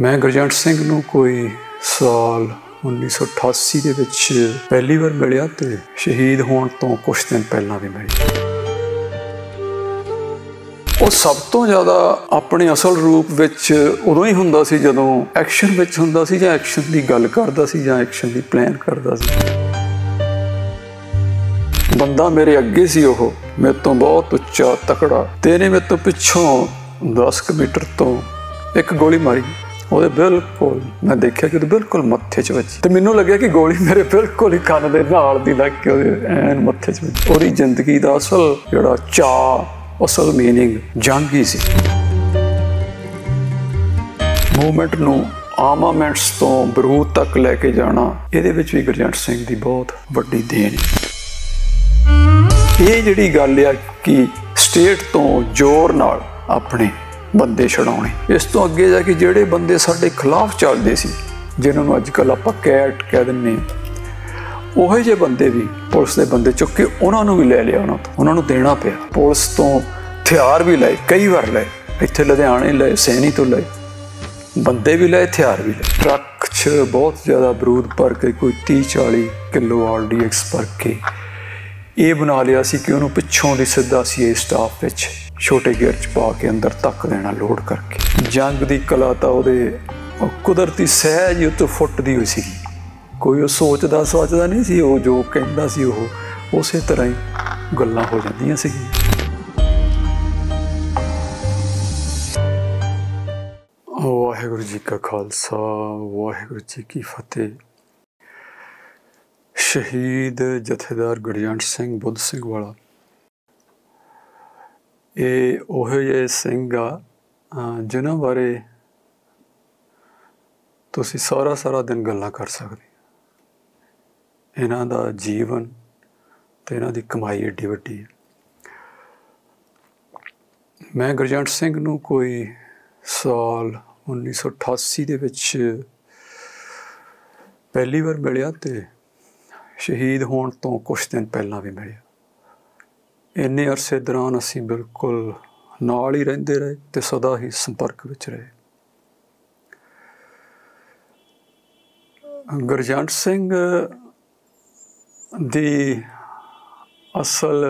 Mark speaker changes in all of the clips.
Speaker 1: ਮੈਂ ਗੁਰਜੰਟ ਸਿੰਘ ਨੂੰ ਕੋਈ ਸਾਲ 1988 ਦੇ ਵਿੱਚ ਪਹਿਲੀ ਵਾਰ ਮਿਲਿਆ ਤੇ ਸ਼ਹੀਦ ਹੋਣ ਤੋਂ ਕੁਝ ਦਿਨ ਪਹਿਲਾਂ ਵੀ ਮਿਲਿਆ। ਉਹ ਸਭ ਤੋਂ ਜ਼ਿਆਦਾ ਆਪਣੇ ਅਸਲ ਰੂਪ ਵਿੱਚ ਉਦੋਂ ਹੀ ਹੁੰਦਾ ਸੀ ਜਦੋਂ ਐਕਸ਼ਨ ਵਿੱਚ ਹੁੰਦਾ ਸੀ ਜਾਂ ਐਕਸ਼ਨ ਦੀ ਗੱਲ ਕਰਦਾ ਸੀ ਜਾਂ ਐਕਸ਼ਨ ਦੀ ਪਲਾਨ ਕਰਦਾ ਸੀ। ਬੰਦਾ ਮੇਰੇ ਅੱਗੇ ਸੀ ਉਹ, ਮੇਰੇ ਤੋਂ ਬਹੁਤ ਉੱਚਾ ਤਕੜਾ ਤੇ ਇਹਨੇ ਮੇਰੇ ਤੋਂ ਪਿੱਛੋਂ 10 ਮੀਟਰ ਤੋਂ ਇੱਕ ਗੋਲੀ ਮਾਰੀ। ਉਹਦੇ ਬਿਲਕੁਲ, ਮੈਂ ਦੇਖਿਆ ਕਿ ਉਹਦੇ ਬਿਲਕੁਲ ਮੱਥੇ 'ਚ ਵੱਜੀ। ਤੇ ਮੈਨੂੰ ਲੱਗਿਆ ਕਿ ਗੋਲੀ ਮੇਰੇ ਬਿਲਕੁਲ ਹੀ ਕੰਨ ਦੇ ਨਾਲ ਦੀ ਲੱਗ ਕੇ ਉਹਦੇ ਐਨ ਮੱਥੇ 'ਚ ਵੱਜੀ। ਉਹਦੀ ਜ਼ਿੰਦਗੀ ਦਾ ਅਸਲ ਜਿਹੜਾ ਚਾਹ ਅਸਲ ਮੀਨਿੰਗ ਜੰਗ ਹੀ ਸੀ। ਮੂਵਮੈਂਟ ਨੂੰ ਆਰਮਾਮੈਂਟਸ ਤੋਂ ਬਰੂਦ ਤੱਕ ਲੈ ਕੇ ਜਾਣਾ, ਇਹਦੇ ਵਿੱਚ ਵੀ ਗੁਰਜੰਟ ਸਿੰਘ ਦੀ ਬਹੁਤ ਵੱਡੀ ਦੇਣ ਹੈ। ਇਹ ਜਿਹੜੀ ਗੱਲ ਆ ਕਿ ਸਟੇਟ ਤੋਂ ਜ਼ੋਰ ਨਾਲ ਆਪਣੇ ਬੰਦੇ ਛਡਾਉਣੇ। ਇਸ ਤੋਂ ਅੱਗੇ ਜਾ ਕੇ ਜਿਹੜੇ ਬੰਦੇ ਸਾਡੇ ਖਿਲਾਫ ਚੱਲਦੇ ਸੀ, ਜਿਨ੍ਹਾਂ ਨੂੰ ਅੱਜ ਕੱਲ ਆਪਾਂ ਕੈਟ ਕਹਿ ਦਿੰਨੇ ਉਹੇ ਜਿਹੇ ਬੰਦੇ ਵੀ ਪੁਲਿਸ ਦੇ ਬੰਦੇ ਚੁੱਕ ਕੇ ਉਹਨਾਂ ਨੂੰ ਵੀ ਲੈ ਲਿਆ ਉਹਨਾਂ ਤੋਂ। ਉਹਨਾਂ ਨੂੰ ਦੇਣਾ ਪਿਆ। ਪੁਲਿਸ ਤੋਂ ਹਥਿਆਰ ਵੀ ਲਏ, ਕਈ ਵਾਰ ਲਏ। ਇੱਥੇ ਲੁਧਿਆਣੇ ਲਏ, ਸੈਣੀ ਤੋਂ ਲਏ। ਬੰਦੇ ਵੀ ਲਏ, ਹਥਿਆਰ ਵੀ ਲਏ। ਟਰੱਕ 'ਚ ਬਹੁਤ ਜ਼ਿਆਦਾ ਬਰੂਦ ਭਰ ਕੇ, ਕੋਈ 30 40 ਕਿਲੋ ਆਰਡੀਐਕਸ ਭਰ ਕੇ ਇਹ ਬਣਾ ਲਿਆ ਸੀ ਕਿ ਉਹਨੂੰ ਪਿੱਛੋਂ ਦੀ ਸਿੱਧਾ ਸੀ ਇਹ ਸਟਾਫ ਵਿੱਚ। ਛੋਟੇ ਗੇਅਰ 'ਚ ਪਾ ਕੇ ਅੰਦਰ ਧੱਕ ਦੇਣਾ ਲੋਡ ਕਰਕੇ। ਜੰਗ ਦੀ ਕਲਾ ਤਾਂ ਉਹਦੇ ਕੁਦਰਤੀ ਸਹਿਜ ਉੱਤੇ ਫੁੱਟਦੀ ਹੋਈ ਸੀ ਕੋਈ ਉਹ ਸੋਚਦਾ ਸੋਚਦਾ ਨਹੀਂ ਸੀ, ਉਹ ਜੋ ਕਹਿੰਦਾ ਸੀ ਉਹ ਉਸੇ ਤਰ੍ਹਾਂ ਹੀ ਗੱਲਾਂ ਹੋ ਜਾਂਦੀਆਂ ਸੀ ਵਾਹਿਗੁਰੂ ਜੀ ਕਾ ਖਾਲਸਾ, ਵਾਹਿਗੁਰੂ ਜੀ ਕੀ ਫਤਿਹ। ਸ਼ਹੀਦ ਜਥੇਦਾਰ ਗੁਰਜੰਟ ਸਿੰਘ ਬੁੱਧ ਸਿੰਘ ਵਾਲਾ ਇਹ ਉਹ ਜਿਹੇ ਸਿੰਘ ਆ ਜਿਨ੍ਹਾਂ ਬਾਰੇ ਤੁਸੀਂ ਸਾਰਾ ਸਾਰਾ ਦਿਨ ਗੱਲਾਂ ਕਰ ਸਕਦੇ ਇਹਨਾਂ ਦਾ ਜੀਵਨ ਤੇ ਇਹਨਾਂ ਦੀ ਕਮਾਈ ਏਡੀ ਵੱਡੀ ਹੈ ਮੈਂ ਗੁਰਜੰਟ ਸਿੰਘ ਨੂੰ ਕੋਈ ਸਾਲ 1988 ਦੇ ਵਿੱਚ ਪਹਿਲੀ ਵਾਰ ਮਿਲਿਆ ਤੇ ਸ਼ਹੀਦ ਹੋਣ ਤੋਂ ਕੁਝ ਦਿਨ ਪਹਿਲਾਂ ਵੀ ਮਿਲਿਆ। ਇੰਨੇ ਅਰਸੇ ਦੌਰਾਨ ਅਸੀਂ ਬਿਲਕੁਲ ਨਾਲ ਹੀ ਰਹਿੰਦੇ ਰਹੇ ਤੇ ਸਦਾ ਹੀ ਸੰਪਰਕ ਵਿੱਚ ਰਹੇ। ਗੁਰਜੰਟ ਸਿੰਘ ਦੀ ਅਸਲ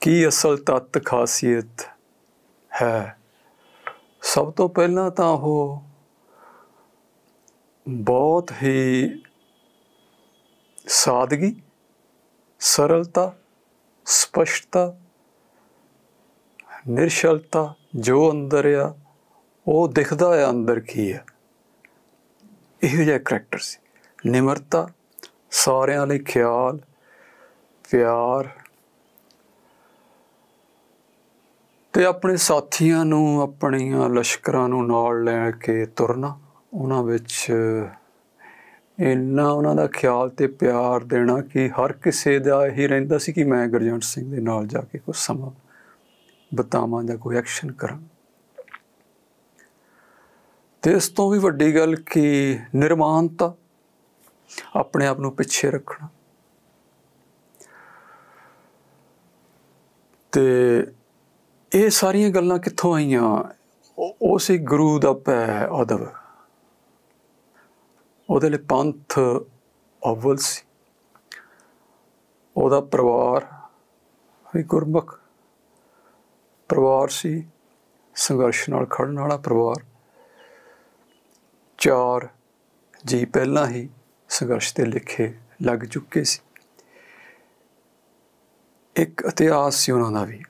Speaker 1: ਕੀ ਅਸਲ ਤੱਤ ਖਾਸੀਅਤ ਹੈ? ਸਭ ਤੋਂ ਪਹਿਲਾਂ ਤਾਂ ਉਹ ਬਹੁਤ ਹੀ ਸਾਦਗੀ, ਸਰਲਤਾ ਸਪਸ਼ਟਤਾ, ਨਿਰਸ਼ਲਤਾ ਜੋ ਅੰਦਰ ਆ, ਉਹ ਦਿਖਦਾ ਆ ਅੰਦਰ ਕੀ ਆ। ਇਹੋ ਜਿਹਾ ਕਰੈਕਟਰ ਸੀ। ਨਿਮਰਤਾ, ਸਾਰਿਆਂ ਲਈ ਖਿਆਲ, ਪਿਆਰ। ਤੇ ਆਪਣੇ ਸਾਥੀਆਂ ਨੂੰ, ਆਪਣੀਆਂ ਲਸ਼ਕਰਾਂ ਨੂੰ ਨਾਲ ਲੈ ਕੇ ਤੁਰਨਾ, ਉਹਨਾਂ ਵਿੱਚ ਇੰਨਾ ਉਹਨਾਂ ਦਾ ਖਿਆਲ ਤੇ ਪਿਆਰ ਦੇਣਾ ਕਿ ਹਰ ਕਿਸੇ ਦਾ ਇਹੀ ਰਹਿੰਦਾ ਸੀ ਕਿ ਮੈਂ ਗੁਰਜੰਟ ਸਿੰਘ ਦੇ ਨਾਲ ਜਾ ਕੇ ਕੁਝ ਸਮਾਂ ਬਤਾਵਾਂ ਜਾਂ ਕੋਈ ਐਕਸ਼ਨ ਕਰਾਂ। ਤੇ ਇਸ ਤੋਂ ਵੀ ਵੱਡੀ ਗੱਲ ਕਿ ਨਿਰਮਾਨਤਾ ਆਪਣੇ ਆਪ ਨੂੰ ਪਿੱਛੇ ਰੱਖਣਾ। ਤੇ ਇਹ ਸਾਰੀਆਂ ਗੱਲਾਂ ਕਿੱਥੋਂ ਆਈਆਂ? ਉਹ ਸੀ ਗੁਰੂ ਦਾ ਪੈ ਅਦਬ। ਉਹਦੇ ਲਈ ਪੰਥ ਅਵਲ ਸੀ। ਉਹਦਾ ਪਰਿਵਾਰ ਵੀ ਗੁਰਮੁਖ। ਪਰਿਵਾਰ ਸੀ, ਸੰਘਰਸ਼ ਨਾਲ ਖੜਨ ਵਾਲਾ ਪਰਿਵਾਰ। ਚਾਰ ਜੀ ਪਹਿਲਾਂ ਹੀ ਸੰਘਰਸ਼ ਤੇ ਲਿਖੇ ਲੱਗ ਚੁੱਕੇ ਸੀ। ਇੱਕ ਇਤਿਹਾਸ ਸੀ ਉਹਨਾਂ ਦਾ ਵੀ।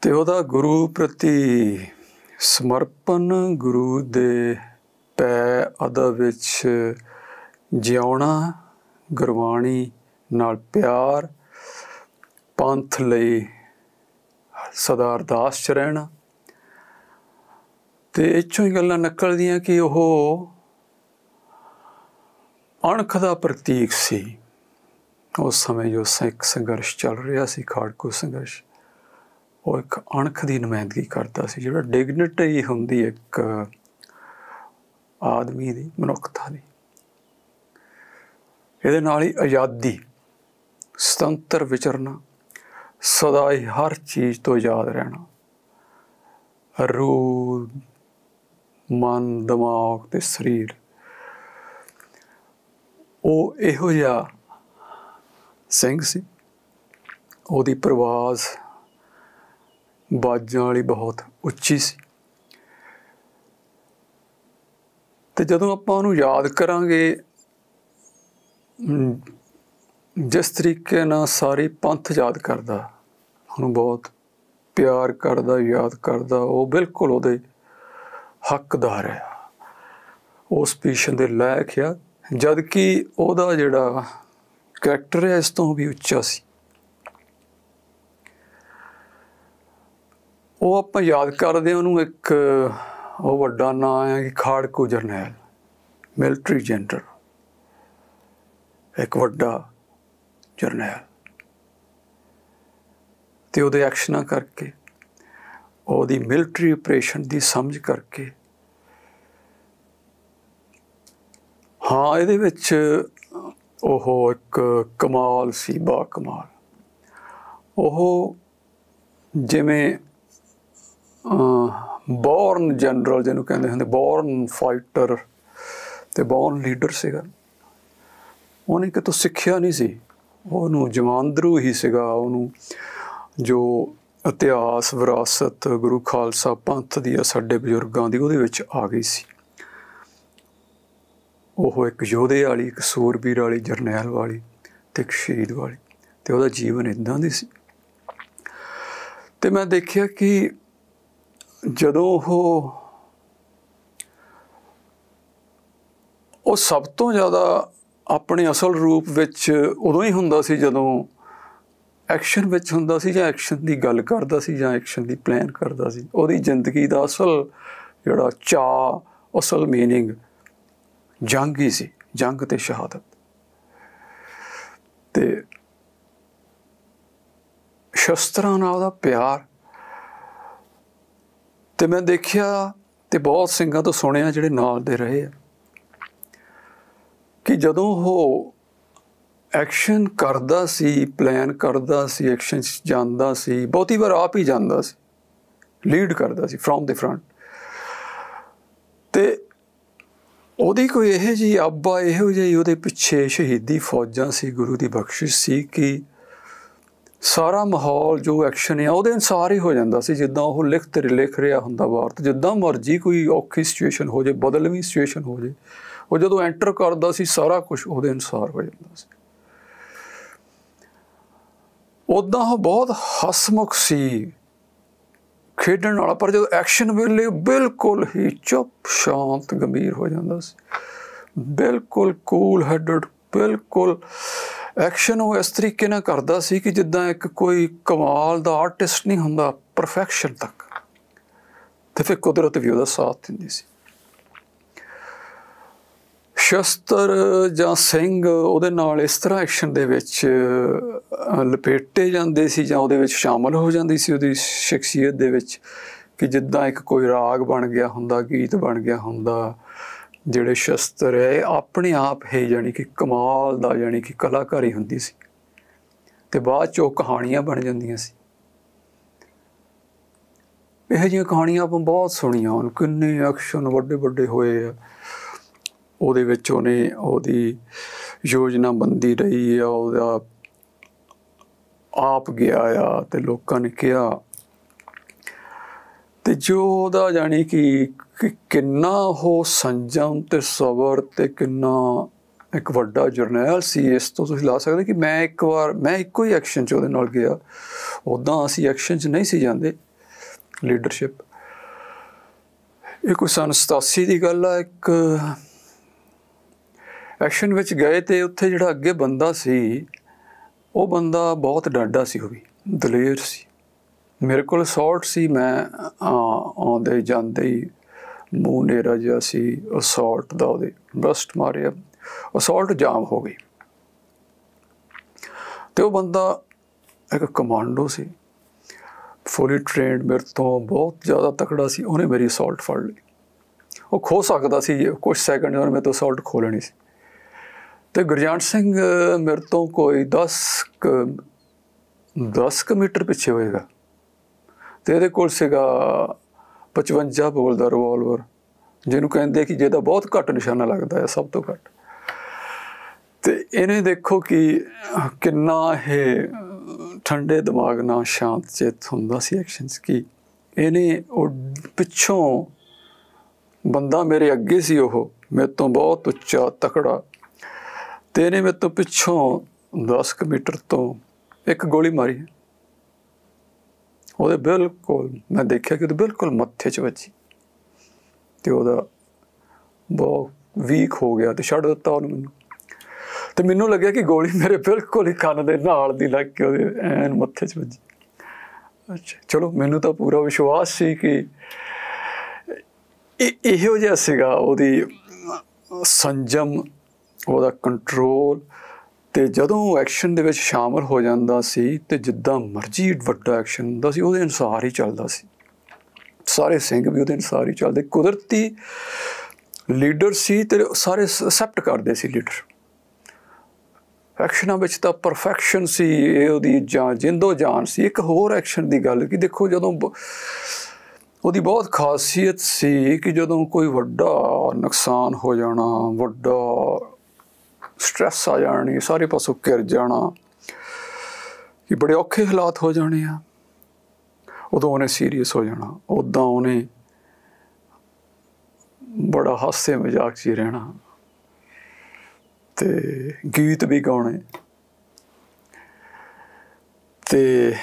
Speaker 1: ਤੇ ਉਹਦਾ ਗੁਰੂ ਪ੍ਰਤੀ ਸਮਰਪਣ ਗੁਰੂ ਦੇ ਪੈ ਅਦਾ ਵਿੱਚ ਜਿਉਣਾ, ਗੁਰਬਾਣੀ ਨਾਲ ਪਿਆਰ, ਪੰਥ ਲਈ ਸਦਾ ਅਰਦਾਸ ਚ ਰਹਿਣਾ। ਤੇ ਇੱਥੋਂ ਹੀ ਗੱਲਾਂ ਨਿਕਲਦੀਆਂ ਕਿ ਉਹ ਅਣਖ ਦਾ ਪ੍ਰਤੀਕ ਸੀ। ਉਸ ਸਮੇਂ ਜੋ ਸਿੱਖ ਸੰਘਰਸ਼ ਚੱਲ ਰਿਹਾ ਸੀ, ਖਾੜਕੂ ਸੰਘਰਸ਼। ਉਹ ਇੱਕ ਅਣਖ ਦੀ ਨੁਮਾਇੰਦਗੀ ਕਰਦਾ ਸੀ, ਜਿਹੜਾ ਡਿਗਨਿਟੀ ਹੁੰਦੀ ਇੱਕ ਆਦਮੀ ਦੀ, ਮਨੁੱਖਤਾ ਦੀ। ਇਹਦੇ ਨਾਲ ਹੀ ਆਜ਼ਾਦੀ, ਸੁਤੰਤਰ ਵਿਚਰਨਾ, ਸਦਾ ਹੀ ਹਰ ਚੀਜ਼ ਤੋਂ ਆਜ਼ਾਦ ਰਹਿਣਾ, ਰੂਹ, ਮਨ, ਦਿਮਾਗ ਤੇ ਸਰੀਰ। ਉਹ ਇਹੋ ਜਿਹਾ ਸਿੰਘ ਸੀ, ਉਹਦੀ ਪ੍ਰਵਾਜ਼ ਬਾਜਾਂ ਵਾਲੀ ਬਹੁਤ ਉੱਚੀ ਸੀ। ਤੇ ਜਦੋਂ ਆਪਾਂ ਉਹਨੂੰ ਯਾਦ ਕਰਾਂਗੇ ਜਿਸ ਤਰੀਕੇ ਨਾਲ ਸਾਰੇ ਪੰਥ ਯਾਦ ਕਰਦਾ, ਉਹਨੂੰ ਬਹੁਤ ਪਿਆਰ ਕਰਦਾ, ਯਾਦ ਕਰਦਾ, ਉਹ ਬਿਲਕੁਲ ਉਹਦੇ ਹੱਕਦਾਰ ਹੈ। ਉਸ ਪੀਸ਼ਨ ਦੇ ਲਾਇਕ ਆ ਜਦ ਕਿ ਉਹਦਾ ਜਿਹੜਾ ਕੈਰੈਕਟਰ ਹੈ ਇਸ ਤੋਂ ਵੀ ਉੱਚਾ ਸੀ। ਉਹ ਆਪਾਂ ਯਾਦ ਕਰਦੇ ਉਹਨੂੰ ਇੱਕ, ਉਹ ਵੱਡਾ ਨਾਂ ਹੈ ਕਿ ਖਾੜਕੂ ਜਰਨੈਲ ਮਿਲਟਰੀ ਜਨਰਲ ਇੱਕ ਵੱਡਾ ਜਰਨੈਲ। ਤੇ ਉਹਦੇ ਐਕਸ਼ਨਾਂ ਕਰਕੇ, ਉਹਦੀ ਮਿਲਟਰੀ ਆਪਰੇਸ਼ਨ ਦੀ ਸਮਝ ਕਰਕੇ, ਹਾਂ, ਇਹਦੇ ਵਿੱਚ ਉਹ ਇੱਕ ਕਮਾਲ ਸੀ, ਬਾ ਕਮਾਲ। ਉਹ ਜਿਵੇਂ ਬੌਰਨ ਜਨਰਲ ਜਿਹਨੂੰ ਕਹਿੰਦੇ ਹੁੰਦੇ ਬੌਰਨ ਫਾਈਟਰ ਤੇ ਬੌਰਨ ਲੀਡਰ ਸੀਗਾ। ਉਹਨੇ ਕਿਤੋਂ ਸਿੱਖਿਆ ਨਹੀਂ ਸੀ। ਉਹਨੂੰ ਜਵਾਨਦਰੂ ਹੀ ਸੀਗਾ। ਉਹਨੂੰ ਜੋ ਇਤਿਹਾਸ, ਵਿਰਾਸਤ, ਗੁਰੂ ਖਾਲਸਾ ਪੰਥ ਦੀ ਆ ਸਾਡੇ ਬਜ਼ੁਰਗਾਂ ਦੀ, ਉਹਦੇ ਵਿੱਚ ਆ ਗਈ ਸੀ। ਉਹ ਇੱਕ ਯੋਧੇ ਵਾਲੀ, ਇੱਕ ਸੂਰਬੀਰ ਵਾਲੀ, ਜਰਨੈਲ ਵਾਲੀ ਤੇ ਇੱਕ ਸ਼ਹੀਦ ਵਾਲੀ ਤੇ ਉਹਦਾ ਜੀਵਨ ਇਦਾਂ ਦੀ ਸੀ। ਤੇ ਮੈਂ ਦੇਖਿਆ ਕਿ ਜਦੋਂ ਉਹ ਉਹ ਸਭ ਤੋਂ ਜ਼ਿਆਦਾ ਆਪਣੇ ਅਸਲ ਰੂਪ ਵਿੱਚ ਉਦੋਂ ਹੀ ਹੁੰਦਾ ਸੀ ਜਦੋਂ ਐਕਸ਼ਨ ਵਿੱਚ ਹੁੰਦਾ ਸੀ ਜਾਂ ਐਕਸ਼ਨ ਦੀ ਗੱਲ ਕਰਦਾ ਸੀ ਜਾਂ ਐਕਸ਼ਨ ਦੀ ਪਲਾਨ ਕਰਦਾ ਸੀ। ਉਹਦੀ ਜ਼ਿੰਦਗੀ ਦਾ ਅਸਲ ਜਿਹੜਾ ਚਾ ਅਸਲ ਮੀਨਿੰਗ ਜੰਗ ਹੀ ਸੀ, ਜੰਗ ਤੇ ਸ਼ਹਾਦਤ। ਤੇ ਸ਼ਸਤਰਾਂ ਨਾਲ ਉਹਦਾ ਪਿਆਰ ਤੇ ਮੈਂ ਦੇਖਿਆ ਤੇ ਬਹੁਤ ਸਿੰਘਾਂ ਤੋਂ ਸੁਣਿਆ ਜਿਹੜੇ ਨਾਲ ਦੇ ਰਹੇ ਆ ਕਿ ਜਦੋਂ ਉਹ ਐਕਸ਼ਨ ਕਰਦਾ ਸੀ, ਪਲਾਨ ਕਰਦਾ ਸੀ, ਐਕਸ਼ਨ 'ਚ ਜਾਂਦਾ ਸੀ, ਬਹੁਤੀ ਵਾਰ ਆਪ ਹੀ ਜਾਂਦਾ ਸੀ, ਲੀਡ ਕਰਦਾ ਸੀ ਫਰੋਮ ਦੀ ਫਰੰਟ ਤੇ ਉਹਦੀ ਕੋਈ ਇਹ ਜੀ ਅੱਬਾ, ਇਹੋ ਜਿਹੀ ਉਹਦੇ ਪਿੱਛੇ ਸ਼ਹੀਦੀ ਫੌਜਾਂ ਸੀ, ਗੁਰੂ ਦੀ ਬਖਸ਼ਿਸ਼ ਸੀ ਕਿ ਸਾਰਾ ਮਾਹੌਲ, ਜੋ ਐਕਸ਼ਨ ਹੈ ਉਹਦੇ ਅਨਸਾਰ ਹੀ ਹੋ ਜਾਂਦਾ ਸੀ, ਜਿੱਦਾਂ ਉਹ ਲਿਖ ਤੇ ਲਿਖ ਰਿਹਾ ਹੁੰਦਾ ਵਾਰਤ, ਜਿੱਦਾਂ ਮਰਜ਼ੀ ਕੋਈ ਔਖੀ ਸਿਚੁਏਸ਼ਨ ਹੋ ਜੇ ਬਦਲਵੀਂ ਸਿਚੁਏਸ਼ਨ ਹੋ ਜੇ ਉਹ ਜਦੋਂ ਐਂਟਰ ਕਰਦਾ ਸੀ, ਸਾਰਾ ਕੁਝ ਉਹਦੇ ਅਨਸਾਰ ਹੋ ਜਾਂਦਾ ਸੀ। ਉਦਾਂ ਉਹ ਬਹੁਤ ਹਸਮੁਖ ਸੀ ਖੇਡਣ ਵਾਲਾ, ਪਰ ਜਦੋਂ ਐਕਸ਼ਨ ਵੇਲੇ ਬਿਲਕੁਲ ਹੀ ਚੁੱਪ, ਸ਼ਾਂਤ, ਗੰਭੀਰ ਹੋ ਜਾਂਦਾ ਸੀ। ਬਿਲਕੁਲ ਕੂਲ ਹੈਡਡ ਬਿਲਕੁਲ ਐਕਸ਼ਨ ਉਹ ਇਸ ਤਰੀਕੇ ਨਾਲ ਕਰਦਾ ਸੀ ਕਿ ਜਿੱਦਾਂ ਇੱਕ ਕੋਈ ਕਮਾਲ ਦਾ ਆਰਟਿਸਟ ਨਹੀਂ ਹੁੰਦਾ ਪਰਫੈਕਸ਼ਨ ਤੱਕ। ਤੇ ਫਿਰ ਕੁਦਰਤ ਵੀ ਉਹਦਾ ਸਾਥ ਦਿੰਦੀ ਸੀ। ਸ਼ਸਤਰ ਜਾਂ ਸਿੰਘ ਉਹਦੇ ਨਾਲ ਇਸ ਤਰ੍ਹਾਂ ਐਕਸ਼ਨ ਦੇ ਵਿੱਚ ਲਪੇਟੇ ਜਾਂਦੇ ਸੀ ਜਾਂ ਉਹਦੇ ਵਿੱਚ ਸ਼ਾਮਲ ਹੋ ਜਾਂਦੀ ਸੀ ਉਹਦੀ ਸ਼ਖਸੀਅਤ ਦੇ ਵਿੱਚ ਕਿ ਜਿੱਦਾਂ ਇੱਕ ਕੋਈ ਰਾਗ ਬਣ ਗਿਆ ਹੁੰਦਾ, ਗੀਤ ਬਣ ਗਿਆ ਹੁੰਦਾ ਜਿਹੜੇ ਸ਼ਸਤਰ ਹੈ ਆਪਣੇ ਆਪ ਹੀ, ਯਾਨੀ ਕਿ ਕਮਾਲ ਦਾ, ਯਾਨੀ ਕਿ ਕਲਾਕਾਰੀ ਹੁੰਦੀ ਸੀ। ਤੇ ਬਾਅਦ 'ਚ ਉਹ ਕਹਾਣੀਆਂ ਬਣ ਜਾਂਦੀਆਂ ਸੀ। ਇਹ ਜਿਹੀਆਂ ਕਹਾਣੀਆਂ ਆਪਾਂ ਬਹੁਤ ਸੁਣੀਆਂ ਹਨ ਕਿੰਨੇ ਐਕਸ਼ਨ ਵੱਡੇ ਵੱਡੇ ਹੋਏ ਆ। ਉਹਦੇ ਵਿੱਚ ਉਹਨੇ ਉਹਦੀ ਯੋਜਨਾ ਬੰਦੀ ਰਹੀ ਆ, ਉਹਦਾ ਆਪ ਗਿਆ ਆ ਤੇ ਲੋਕਾਂ ਨੇ ਕਿਹਾ। ਤੇ ਜੋ ਉਹਦਾ ਜਾਨੀ ਕਿ ਕਿ ਕਿੰਨਾ ਉਹ ਸੰਜਮ ਤੇ ਸਬਰ ਤੇ ਕਿੰਨਾ ਇੱਕ ਵੱਡਾ ਜਰਨੈਲ ਸੀ, ਇਸ ਤੋਂ ਤੁਸੀਂ ਲਾ ਸਕਦੇ ਕਿ ਮੈਂ ਇੱਕ ਵਾਰ, ਮੈਂ ਇੱਕੋ ਹੀ ਐਕਸ਼ਨ 'ਚ ਉਹਦੇ ਨਾਲ ਗਿਆ। ਉਦਾਂ ਅਸੀਂ ਐਕਸ਼ਨ 'ਚ ਨਹੀਂ ਸੀ ਜਾਂਦੇ। ਲੀਡਰਸ਼ਿਪ ਇਹ ਕੋਈ ਸਨ 87 ਦੀ ਗੱਲ ਆ, ਇੱਕ ਐਕਸ਼ਨ ਵਿੱਚ ਗਏ ਤੇ ਉੱਥੇ ਜਿਹੜਾ ਅੱਗੇ ਬੰਦਾ ਸੀ, ਉਹ ਬੰਦਾ ਬਹੁਤ ਡਾਡਾ ਸੀ ਉਹ ਵੀ, ਦਲੇਰ ਸੀ। ਮੇਰੇ ਕੋਲ ਸੌਟ ਸੀ, ਮੈਂ ਆਉਂਦੇ ਜਾਂਦੇ ਹੀ ਮੂੰਹ ਨੇਰਾ ਜਿਹਾ ਸੀ ਅਸੌਲਟ ਦਾ ਉਹਦੇ ਬਸਟ ਮਾਰਿਆ ਅਸੌਲਟ ਜਾਮ ਹੋ ਗਈ। ਤੇ ਉਹ ਬੰਦਾ ਇੱਕ ਕਮਾਂਡੋ ਸੀ। ਫੁੱਲੀ ਟ੍ਰੇਨਡ ਮੇਰੇ ਤੋਂ ਬਹੁਤ ਜ਼ਿਆਦਾ ਤਕੜਾ ਸੀ, ਉਹਨੇ ਮੇਰੀ ਅਸੌਲਟ ਫੜ ਲਈ। ਉਹ ਖੋ ਸਕਦਾ ਸੀ ਕੁਝ ਸੈਕਿੰਡ ਉਹਨੇ ਮੇਰੇ ਤੋਂ ਅਸੌਲਟ ਖੋ ਲੈਣੀ ਸੀ। ਤੇ ਗੁਰਜੰਟ ਸਿੰਘ ਮੇਰੇ ਤੋਂ ਕੋਈ 10 10 ਮੀਟਰ ਪਿੱਛੇ ਹੋਏਗਾ। ਤੇ ਇਹਦੇ ਕੋਲ ਸੀਗਾ 55 ਬੋਲ ਦਾ ਰਿਵਾਲਵਰ ਜਿਹਨੂੰ ਕਹਿੰਦੇ ਕਿ ਜਿਹਦਾ ਬਹੁਤ ਘੱਟ ਨਿਸ਼ਾਨਾ ਲੱਗਦਾ ਹੈ, ਸਭ ਤੋਂ ਘੱਟ। ਤੇ ਇਹਨੇ ਦੇਖੋ ਕਿ ਕਿੰਨਾ ਇਹ ਠੰਡੇ ਦਿਮਾਗ ਨਾਲ ਸ਼ਾਂਤ ਚਿੱਤ ਹੁੰਦਾ ਸੀ ਐਕਸ਼ਨਸ ਕੀ ਇਹਨੇ ਉਹ ਪਿੱਛੋਂ ਬੰਦਾ ਮੇਰੇ ਅੱਗੇ ਸੀ ਉਹ, ਮੇਰੇ ਤੋਂ ਬਹੁਤ ਉੱਚਾ ਤਕੜਾ। ਤੇ ਇਹਨੇ ਮੇਰੇ ਤੋਂ ਪਿੱਛੋਂ 10 ਮੀਟਰ ਤੋਂ ਇੱਕ ਗੋਲੀ ਮਾਰੀ। ਉਹਦੇ ਬਿਲਕੁਲ, ਮੈਂ ਦੇਖਿਆ ਕਿ ਉਹਦੇ ਬਿਲਕੁਲ ਮੱਥੇ 'ਚ ਵੱਜੀ ਤੇ ਉਹਦਾ ਬਹੁਤ ਵੀਕ ਹੋ ਗਿਆ ਤੇ ਛੱਡ ਦਿੱਤਾ ਉਹਨੂੰ ਮੈਨੂੰ। ਤੇ ਮੈਨੂੰ ਲੱਗਿਆ ਕਿ ਗੋਲੀ ਮੇਰੇ ਬਿਲਕੁਲ ਹੀ ਕੰਨ ਦੇ ਨਾਲ ਦੀ ਲੱਗ ਕੇ ਉਹਦੇ ਐਨ ਮੱਥੇ 'ਚ ਵੱਜੀ। ਅੱਛਾ, ਚਲੋ ਮੈਨੂੰ ਤਾਂ ਪੂਰਾ ਵਿਸ਼ਵਾਸ ਸੀ ਕਿ ਇਹੋ ਜਿਹਾ ਸੀਗਾ ਉਹਦੀ ਸੰਜਮ, ਉਹਦਾ ਕੰਟਰੋਲ ਤੇ ਜਦੋਂ ਐਕਸ਼ਨ ਦੇ ਵਿੱਚ ਸ਼ਾਮਲ ਹੋ ਜਾਂਦਾ ਸੀ ਤੇ ਜਿੱਦਾਂ ਮਰਜ਼ੀ ਵੱਡਾ ਐਕਸ਼ਨ ਹੁੰਦਾ ਸੀ, ਉਹਦੇ ਅਨੁਸਾਰ ਹੀ ਚੱਲਦਾ ਸੀ। ਸਾਰੇ ਸਿੰਘ ਵੀ ਉਹਦੇ ਅਨੁਸਾਰ ਹੀ ਚੱਲਦੇ। ਕੁਦਰਤੀ ਲੀਡਰ ਸੀ ਤੇ ਸਾਰੇ ਅਸੈਪਟ ਕਰਦੇ ਸੀ ਲੀਡਰ ਐਕਸ਼ਨਾਂ ਵਿੱਚ ਤਾਂ ਪਰਫੈਕਸ਼ਨ ਸੀ, ਇਹ ਉਹਦੀ ਜਾਂ ਜਿੰਦੋ ਜਾਨ ਸੀ। ਇੱਕ ਹੋਰ ਐਕਸ਼ਨ ਦੀ ਗੱਲ ਕਿ ਦੇਖੋ ਜਦੋਂ ਉਹਦੀ ਬਹੁਤ ਖਾਸੀਅਤ ਸੀ ਕਿ ਜਦੋਂ ਕੋਈ ਵੱਡਾ ਨੁਕਸਾਨ ਹੋ ਜਾਣਾ, ਵੱਡਾ ਸਟ੍ਰੈਸ ਆ ਜਾਣੀ, ਸਾਰੇ ਪਾਸੋਂ ਘਿਰ ਜਾਣਾ। ਕਿ ਬੜੇ ਔਖੇ ਹਾਲਾਤ ਹੋ ਜਾਣੇ ਆ। ਉਦੋਂ ਉਹਨੇ ਸੀਰੀਅਸ ਹੋ ਜਾਣਾ। ਉਦਾਂ ਉਹਨੇ ਬੜਾ ਹਾਸੇ ਮਜ਼ਾਕ 'ਚ ਰਹਿਣਾ। ਤੇ ਗੀਤ ਵੀ ਗਾਉਣੇ। ਤੇ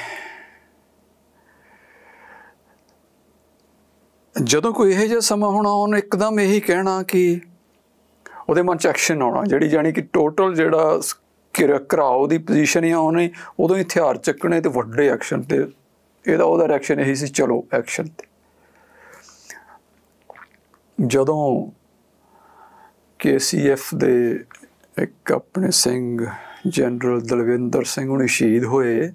Speaker 1: ਜਦੋਂ ਕੋਈ ਇਹੋ ਜਿਹਾ ਸਮਾਂ ਹੋਣਾ, ਉਹਨੇ ਇੱਕਦਮ ਇਹੀ ਕਹਿਣਾ ਕਿ ਉਹਦੇ ਮਨ ਚ ਐਕਸ਼ਨ ਆਉਣਾ। ਜਿਹੜੀ ਜਾਨੀ ਕਿ ਟੋਟਲ ਜਿਹੜਾ ਘਰਾਓ ਦੀ ਪੋਜੀਸ਼ਨ ਆ ਉਹਨੇ, ਉਦੋਂ ਹੀ ਹਥਿਆਰ ਚੱਕਣੇ ਤੇ ਵੱਡੇ ਐਕਸ਼ਨ ਤੇ ਇਹਦਾ ਉਹਦਾ ਰਿਐਕਸ਼ਨ ਇਹੀ ਸੀ, ਚਲੋ ਐਕਸ਼ਨ ਤੇ। ਜਦੋਂ ਕੇਸੀਐਫ ਦੇ ਇੱਕ ਆਪਣੇ ਸਿੰਘ ਜਨਰਲ ਦਲਵਿੰਦਰ ਸਿੰਘ ਉਹਨੇ ਸ਼ਹੀਦ ਹੋਏ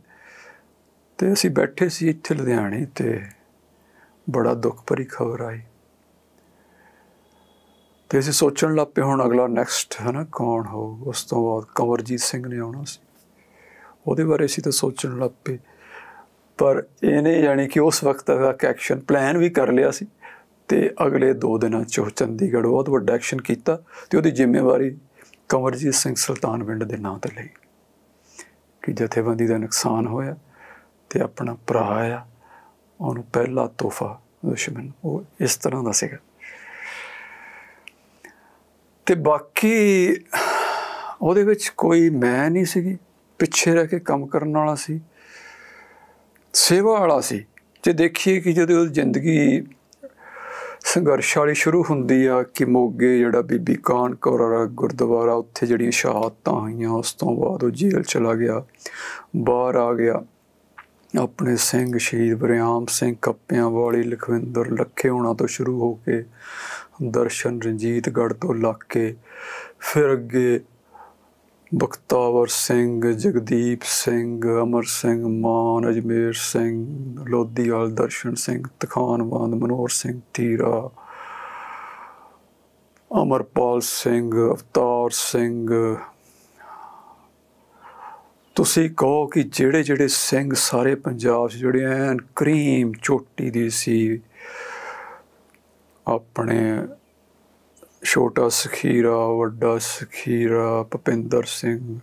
Speaker 1: ਤੇ ਅਸੀਂ ਬੈਠੇ ਸੀ ਇੱਥੇ ਲੁਧਿਆਣੇ ਤੇ ਬੜਾ ਦੁੱਖ ਭਰੀ ਖਬਰ ਆਈ। ਤੇ ਅਸੀਂ ਸੋਚਣ ਲੱਗ ਪਏ, ਹੁਣ ਅਗਲਾ ਨੈਕਸਟ ਹੈ ਨਾ ਕੌਣ ਹੋ ਉਸ ਤੋਂ ਬਾਅਦ ਕਮਰਜੀਤ ਸਿੰਘ ਨੇ ਆਉਣਾ ਸੀ। ਉਹਦੇ ਬਾਰੇ ਅਸੀਂ ਤਾਂ ਸੋਚਣ ਲੱਗ ਪਏ। ਪਰ ਇਹਨੇ ਯਾਨੀ ਕਿ ਉਸ ਵਕਤ ਤੱਕ ਐਕਸ਼ਨ ਪਲਾਨ ਵੀ ਕਰ ਲਿਆ ਸੀ ਤੇ ਅਗਲੇ 2 ਦਿਨਾਂ ਚ ਚੰਡੀਗੜ੍ਹ ਬਹੁਤ ਵੱਡਾ ਐਕਸ਼ਨ ਕੀਤਾ ਤੇ ਉਹਦੀ ਜ਼ਿੰਮੇਵਾਰੀ ਕਮਰਜੀਤ ਸਿੰਘ ਸੁਲਤਾਨ ਪਿੰਡ ਦੇ ਨਾਂ ਤੇ ਲਈ। ਕਿ ਜਥੇਬੰਦੀ ਦਾ ਨੁਕਸਾਨ ਹੋਇਆ ਤੇ ਆਪਣਾ ਭਰਾ ਆ ਉਹਨੂੰ ਪਹਿਲਾ ਤੋਹਫਾ ਦੁਸ਼ਮਣ, ਉਹ ਇਸ ਤਰ੍ਹਾਂ ਦਾ ਸੀਗਾ। ਤੇ ਬਾਕੀ ਉਹਦੇ ਵਿੱਚ ਕੋਈ ਮੈਂ ਨਹੀਂ ਸੀਗੀ। ਪਿੱਛੇ ਰਹਿ ਕੇ ਕੰਮ ਕਰਨ ਵਾਲਾ ਸੀ। ਸੇਵਾ ਵਾਲਾ ਸੀ। ਜੇ ਦੇਖੀਏ ਕਿ ਜਦੋਂ ਉਹ ਜ਼ਿੰਦਗੀ ਸੰਘਰਸ਼ ਵਾਲੀ ਸ਼ੁਰੂ ਹੁੰਦੀ ਆ, ਕਿ ਮੋਗੇ ਜਿਹੜਾ ਬੀਬੀ ਕਾਨ ਕੌਰ ਗੁਰਦੁਆਰਾ, ਉੱਥੇ ਜਿਹੜੀਆਂ ਸ਼ਹਾਦਤਾਂ ਹੋਈਆਂ, ਉਸ ਤੋਂ ਬਾਅਦ ਉਹ ਜੇਲ੍ਹ ਚਲਾ ਗਿਆ, ਬਾਹਰ ਆ ਗਿਆ। ਆਪਣੇ ਸਿੰਘ ਸ਼ਹੀਦ ਬਰਿਆਮ ਸਿੰਘ ਕੱਪਿਆਂ ਵਾਲੀ, ਲਖਵਿੰਦਰ ਲੱਖੇ ਹੋਣਾ ਤੋਂ ਸ਼ੁਰੂ ਹੋ ਕੇ ਦਰਸ਼ਨ ਰਣਜੀਤਗੜ੍ਹ ਤੋਂ ਲੱਗ ਕੇ ਫਿਰ ਅੱਗੇ ਬਖਤਾਵਰ ਸਿੰਘ, ਜਗਦੀਪ ਸਿੰਘ, ਅਮਰ ਸਿੰਘ, ਮਾਨ, ਅਜਮੇਰ ਸਿੰਘ, ਲੋਧੀਵਾਲ, ਦਰਸ਼ਨ ਸਿੰਘ ਤਖਾਨਵੰਦ ਮਨੋਹਰ ਸਿੰਘ, ਧੀਰਾ, ਅਮਰਪਾਲ ਸਿੰਘ, ਅਵਤਾਰ ਸਿੰਘ। ਤੁਸੀਂ ਕਹੋ ਕਿ ਜਿਹੜੇ ਜਿਹੜੇ ਸਿੰਘ ਸਾਰੇ ਪੰਜਾਬ 'ਚ ਜਿਹੜੇ ਐਨ ਕਰੀਮ ਚੋਟੀ ਦੀ ਸੀ ਆਪਣੇ ਛੋਟਾ ਸਖੀਰਾ, ਵੱਡਾ ਸਖੀਰਾ, ਭਪਿੰਦਰ ਸਿੰਘ,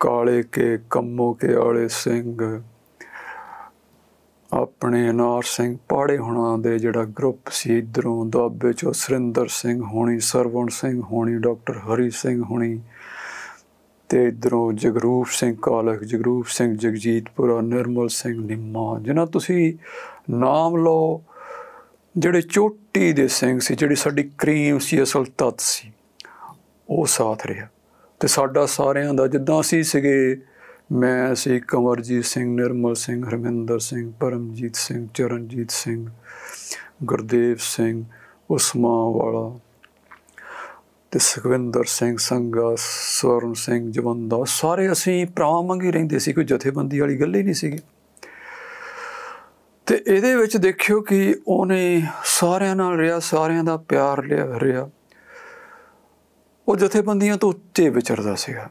Speaker 1: ਕਾਲੇ ਕੇ, ਕੰਮੋ ਕੇ ਵਾਲੇ ਸਿੰਘ, ਆਪਣੇ ਅਨਾਰ ਸਿੰਘ ਪਾੜੇ ਹੁਣਾਂ ਦੇ ਜਿਹੜਾ ਗਰੁੱਪ ਸੀ ਇਧਰੋਂ ਦੁਆਬੇ ਚੋਂ ਸਰਿੰਦਰ ਸਿੰਘ ਹੋਣੀ, ਸਰਵਣ ਸਿੰਘ ਹੋਣੀ, ਡਾਕਟਰ ਹਰੀ ਸਿੰਘ ਹੋਣੀ ਤੇ ਇਧਰੋਂ ਜਗਰੂਪ ਸਿੰਘ, ਕਾਲਖ ਜਗਰੂਪ ਸਿੰਘ, ਜਗਜੀਤਪੁਰਾ, ਨਿਰਮਲ ਸਿੰਘ, ਨਿੰਮਾ, ਜਿਨ੍ਹਾਂ ਤੁਸੀਂ ਨਾਮ ਲਓ ਜਿਹੜੇ ਚੋਟੀ ਦੇ ਸਿੰਘ ਸੀ, ਜਿਹੜੀ ਸਾਡੀ ਕਰੀਮ ਸੀ, ਅਸਲ ਤਤ ਸੀ, ਉਹ ਸਾਥ ਰਿਹਾ। ਤੇ ਸਾਡਾ ਸਾਰਿਆਂ ਦਾ ਜਿੱਦਾਂ ਅਸੀਂ ਸੀਗੇ, ਮੈਂ ਸੀ ਕਮਰਜੀਤ ਸਿੰਘ, ਨਿਰਮਲ ਸਿੰਘ, ਹਰਮਿੰਦਰ ਸਿੰਘ, ਪਰਮਜੀਤ ਸਿੰਘ, ਚਰਨਜੀਤ ਸਿੰਘ, ਗੁਰਦੇਵ ਸਿੰਘ ਉਸਮਾ ਵਾਲਾ ਤੇ ਸੁਖਵਿੰਦਰ ਸਿੰਘ, ਸੰਗਾ, ਸਵਰਨ ਸਿੰਘ, ਜਵੰਦਾ, ਸਾਰੇ ਅਸੀਂ ਭਰਾਵਾਂ ਮੰਗੀ ਰਹਿੰਦੇ ਸੀ, ਕੋਈ ਜਥੇਬੰਦੀ ਵਾਲੀ ਗੱਲ ਹੀ ਨਹੀਂ ਸੀਗੀ। ਤੇ ਇਹਦੇ ਵਿੱਚ ਦੇਖਿਓ ਕਿ ਉਹਨੇ ਸਾਰਿਆਂ ਨਾਲ ਰਿਹਾ, ਸਾਰਿਆਂ ਦਾ ਪਿਆਰ ਲਿਆ, ਰਿਹਾ। ਉਹ ਜਥੇਬੰਦੀਆਂ ਤੋਂ ਉੱਤੇ ਵਿਚਰਦਾ ਸੀਗਾ।